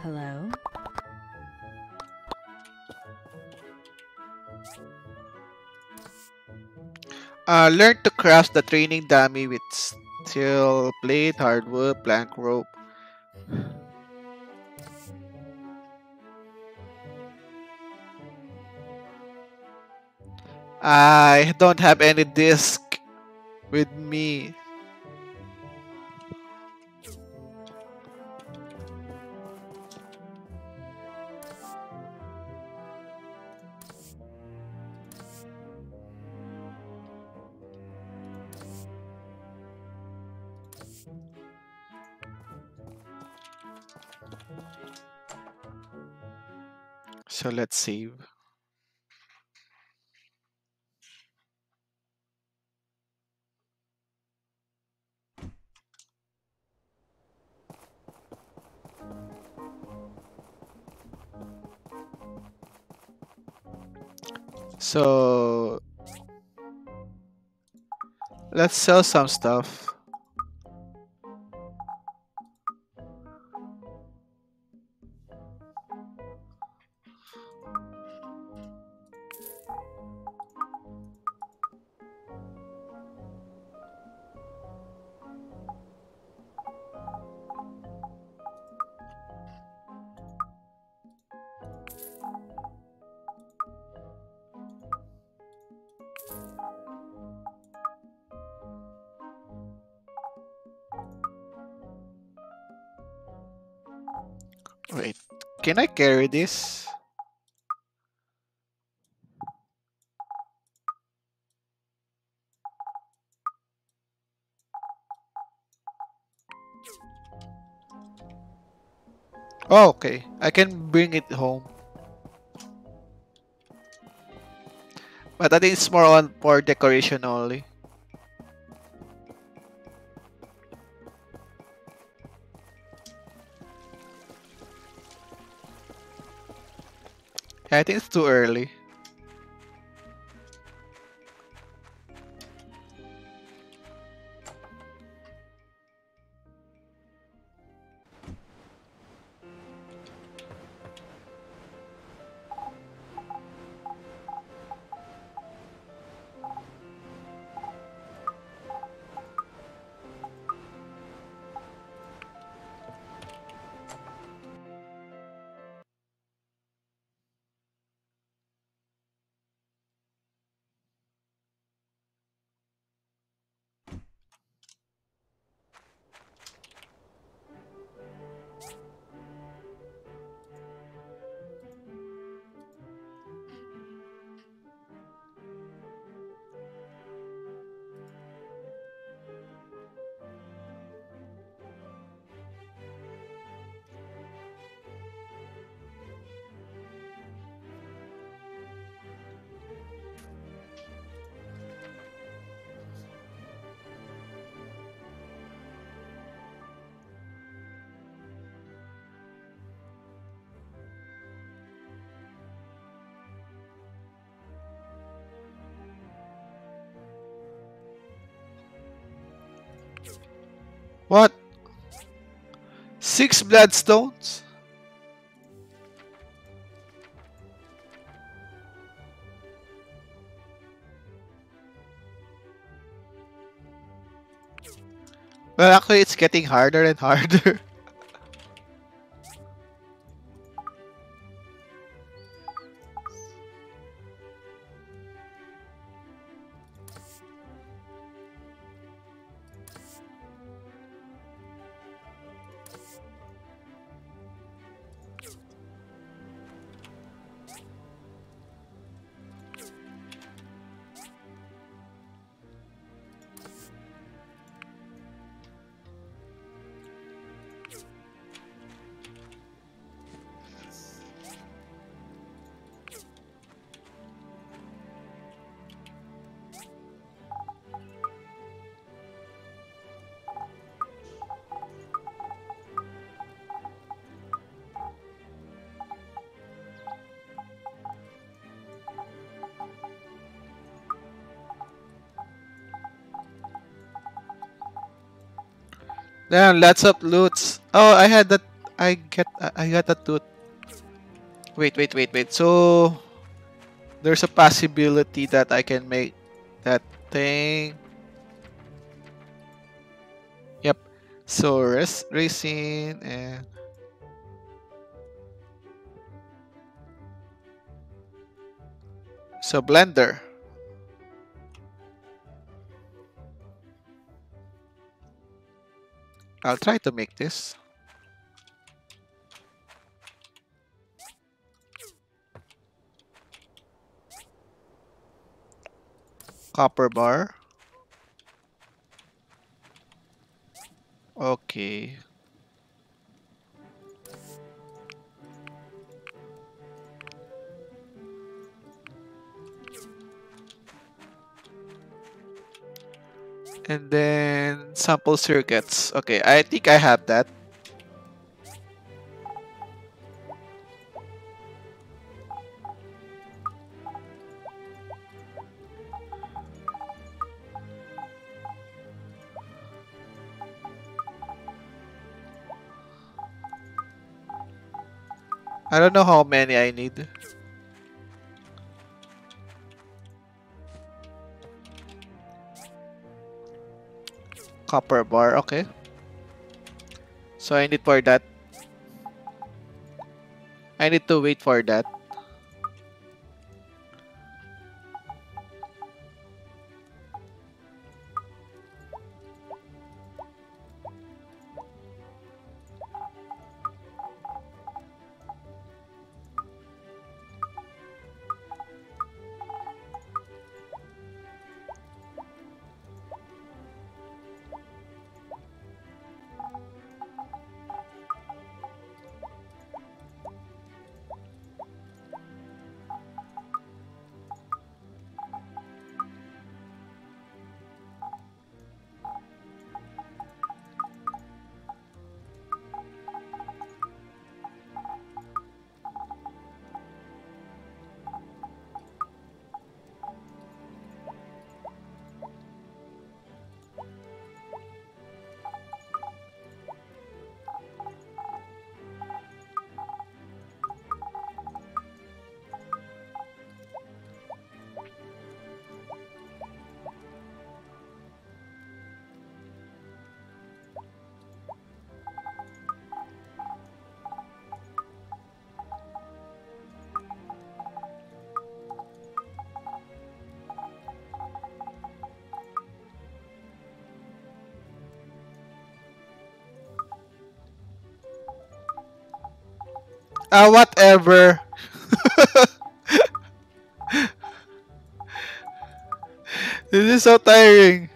[SPEAKER 17] Hello?
[SPEAKER 1] Uh, learn to craft the training dummy with steel plate, hardwood, plank rope. I don't have any disc with me. So let's save. So let's sell some stuff. Can I carry this? Oh, okay. I can bring it home. But I think it's more on for decoration only. I think it's too early. Six bloodstones? Well, actually, it's getting harder and harder. Damn, lots of loots. Oh, I had that. I get uh, I got that loot. Wait, wait, wait, wait. So there's a possibility that I can make that thing. Yep. So res racing and so blender. I'll try to make this. Copper bar. Okay. And then sample circuits. Okay, I think I have that. I don't know how many I need. Copper bar, okay. So I need for that. I need to wait for that. Ah, whatever. this is so tiring.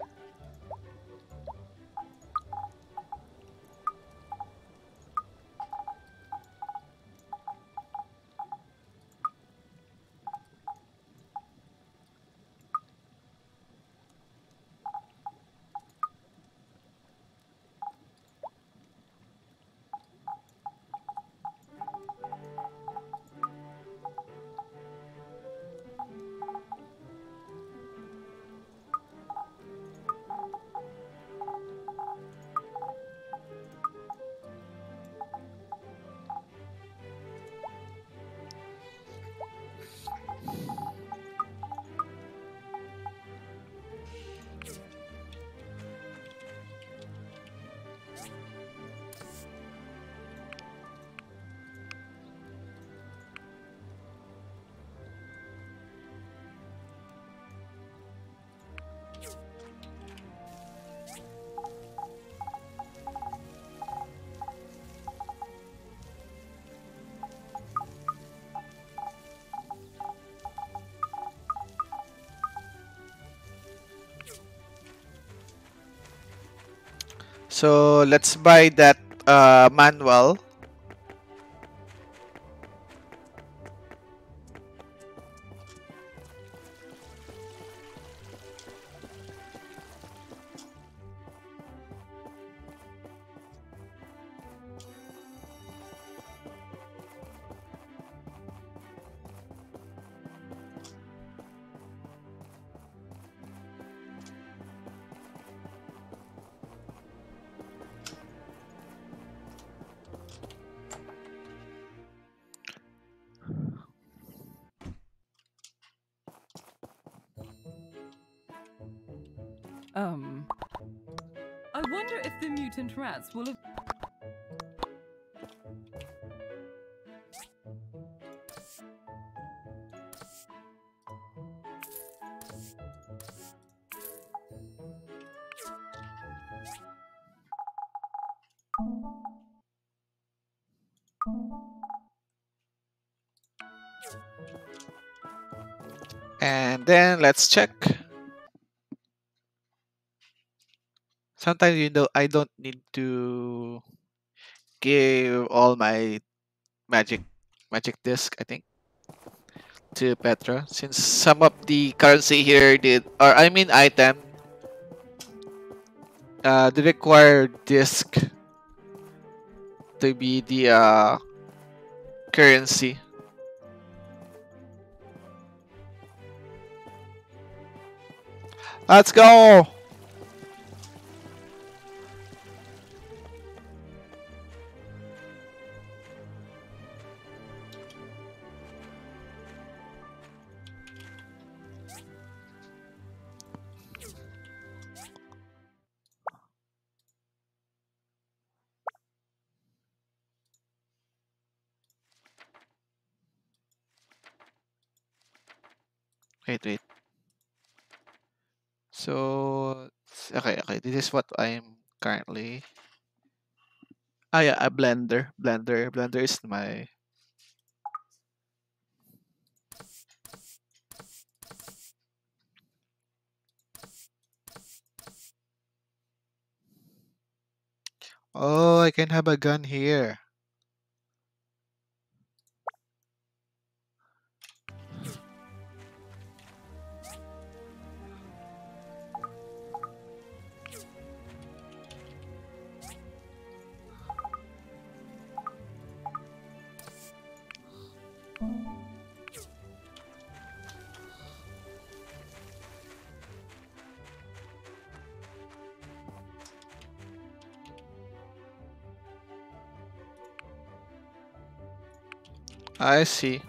[SPEAKER 1] So let's buy that uh, manual.
[SPEAKER 6] Um. I wonder if the mutant rats will have.
[SPEAKER 1] And then let's check. Sometimes you know I don't need to give all my magic magic disc, I think, to Petra since some of the currency here did or I mean item uh they require disc to be the uh currency. Let's go! Wait, wait. So, okay, okay. This is what I'm currently. Ah, yeah, a blender. Blender. Blender is my. Oh, I can have a gun here. I see.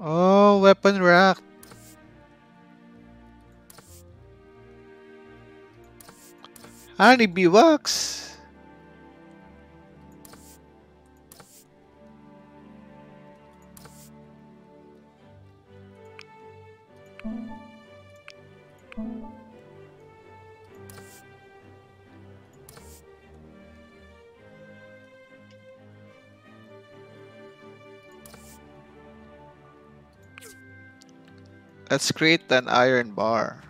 [SPEAKER 1] Oh, weapon rack. Honey bee wax. Create an iron bar.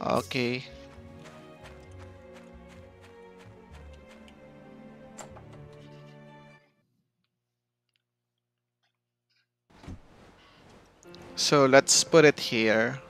[SPEAKER 1] Okay. So let's put it here.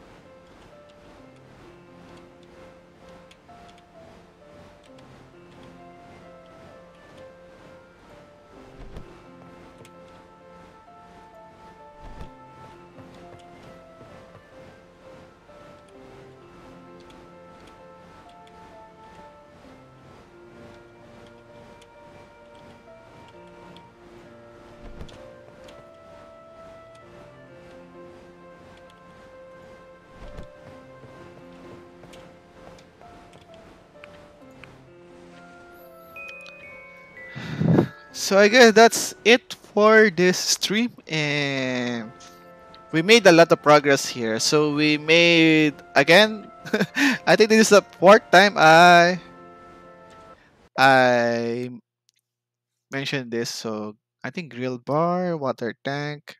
[SPEAKER 1] So I guess that's it for this stream and we made a lot of progress here. So we made again I think this is the fourth time I I mentioned this. So I think grill bar, water tank,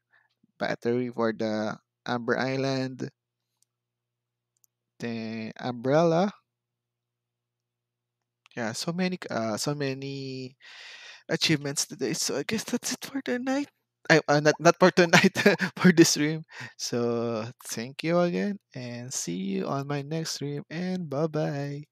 [SPEAKER 1] battery for the Amber Island, the umbrella. Yeah, so many uh so many achievements today. So I guess that's it for the night. I, uh, not not for tonight for this stream. So thank you again and see you on my next stream and bye bye.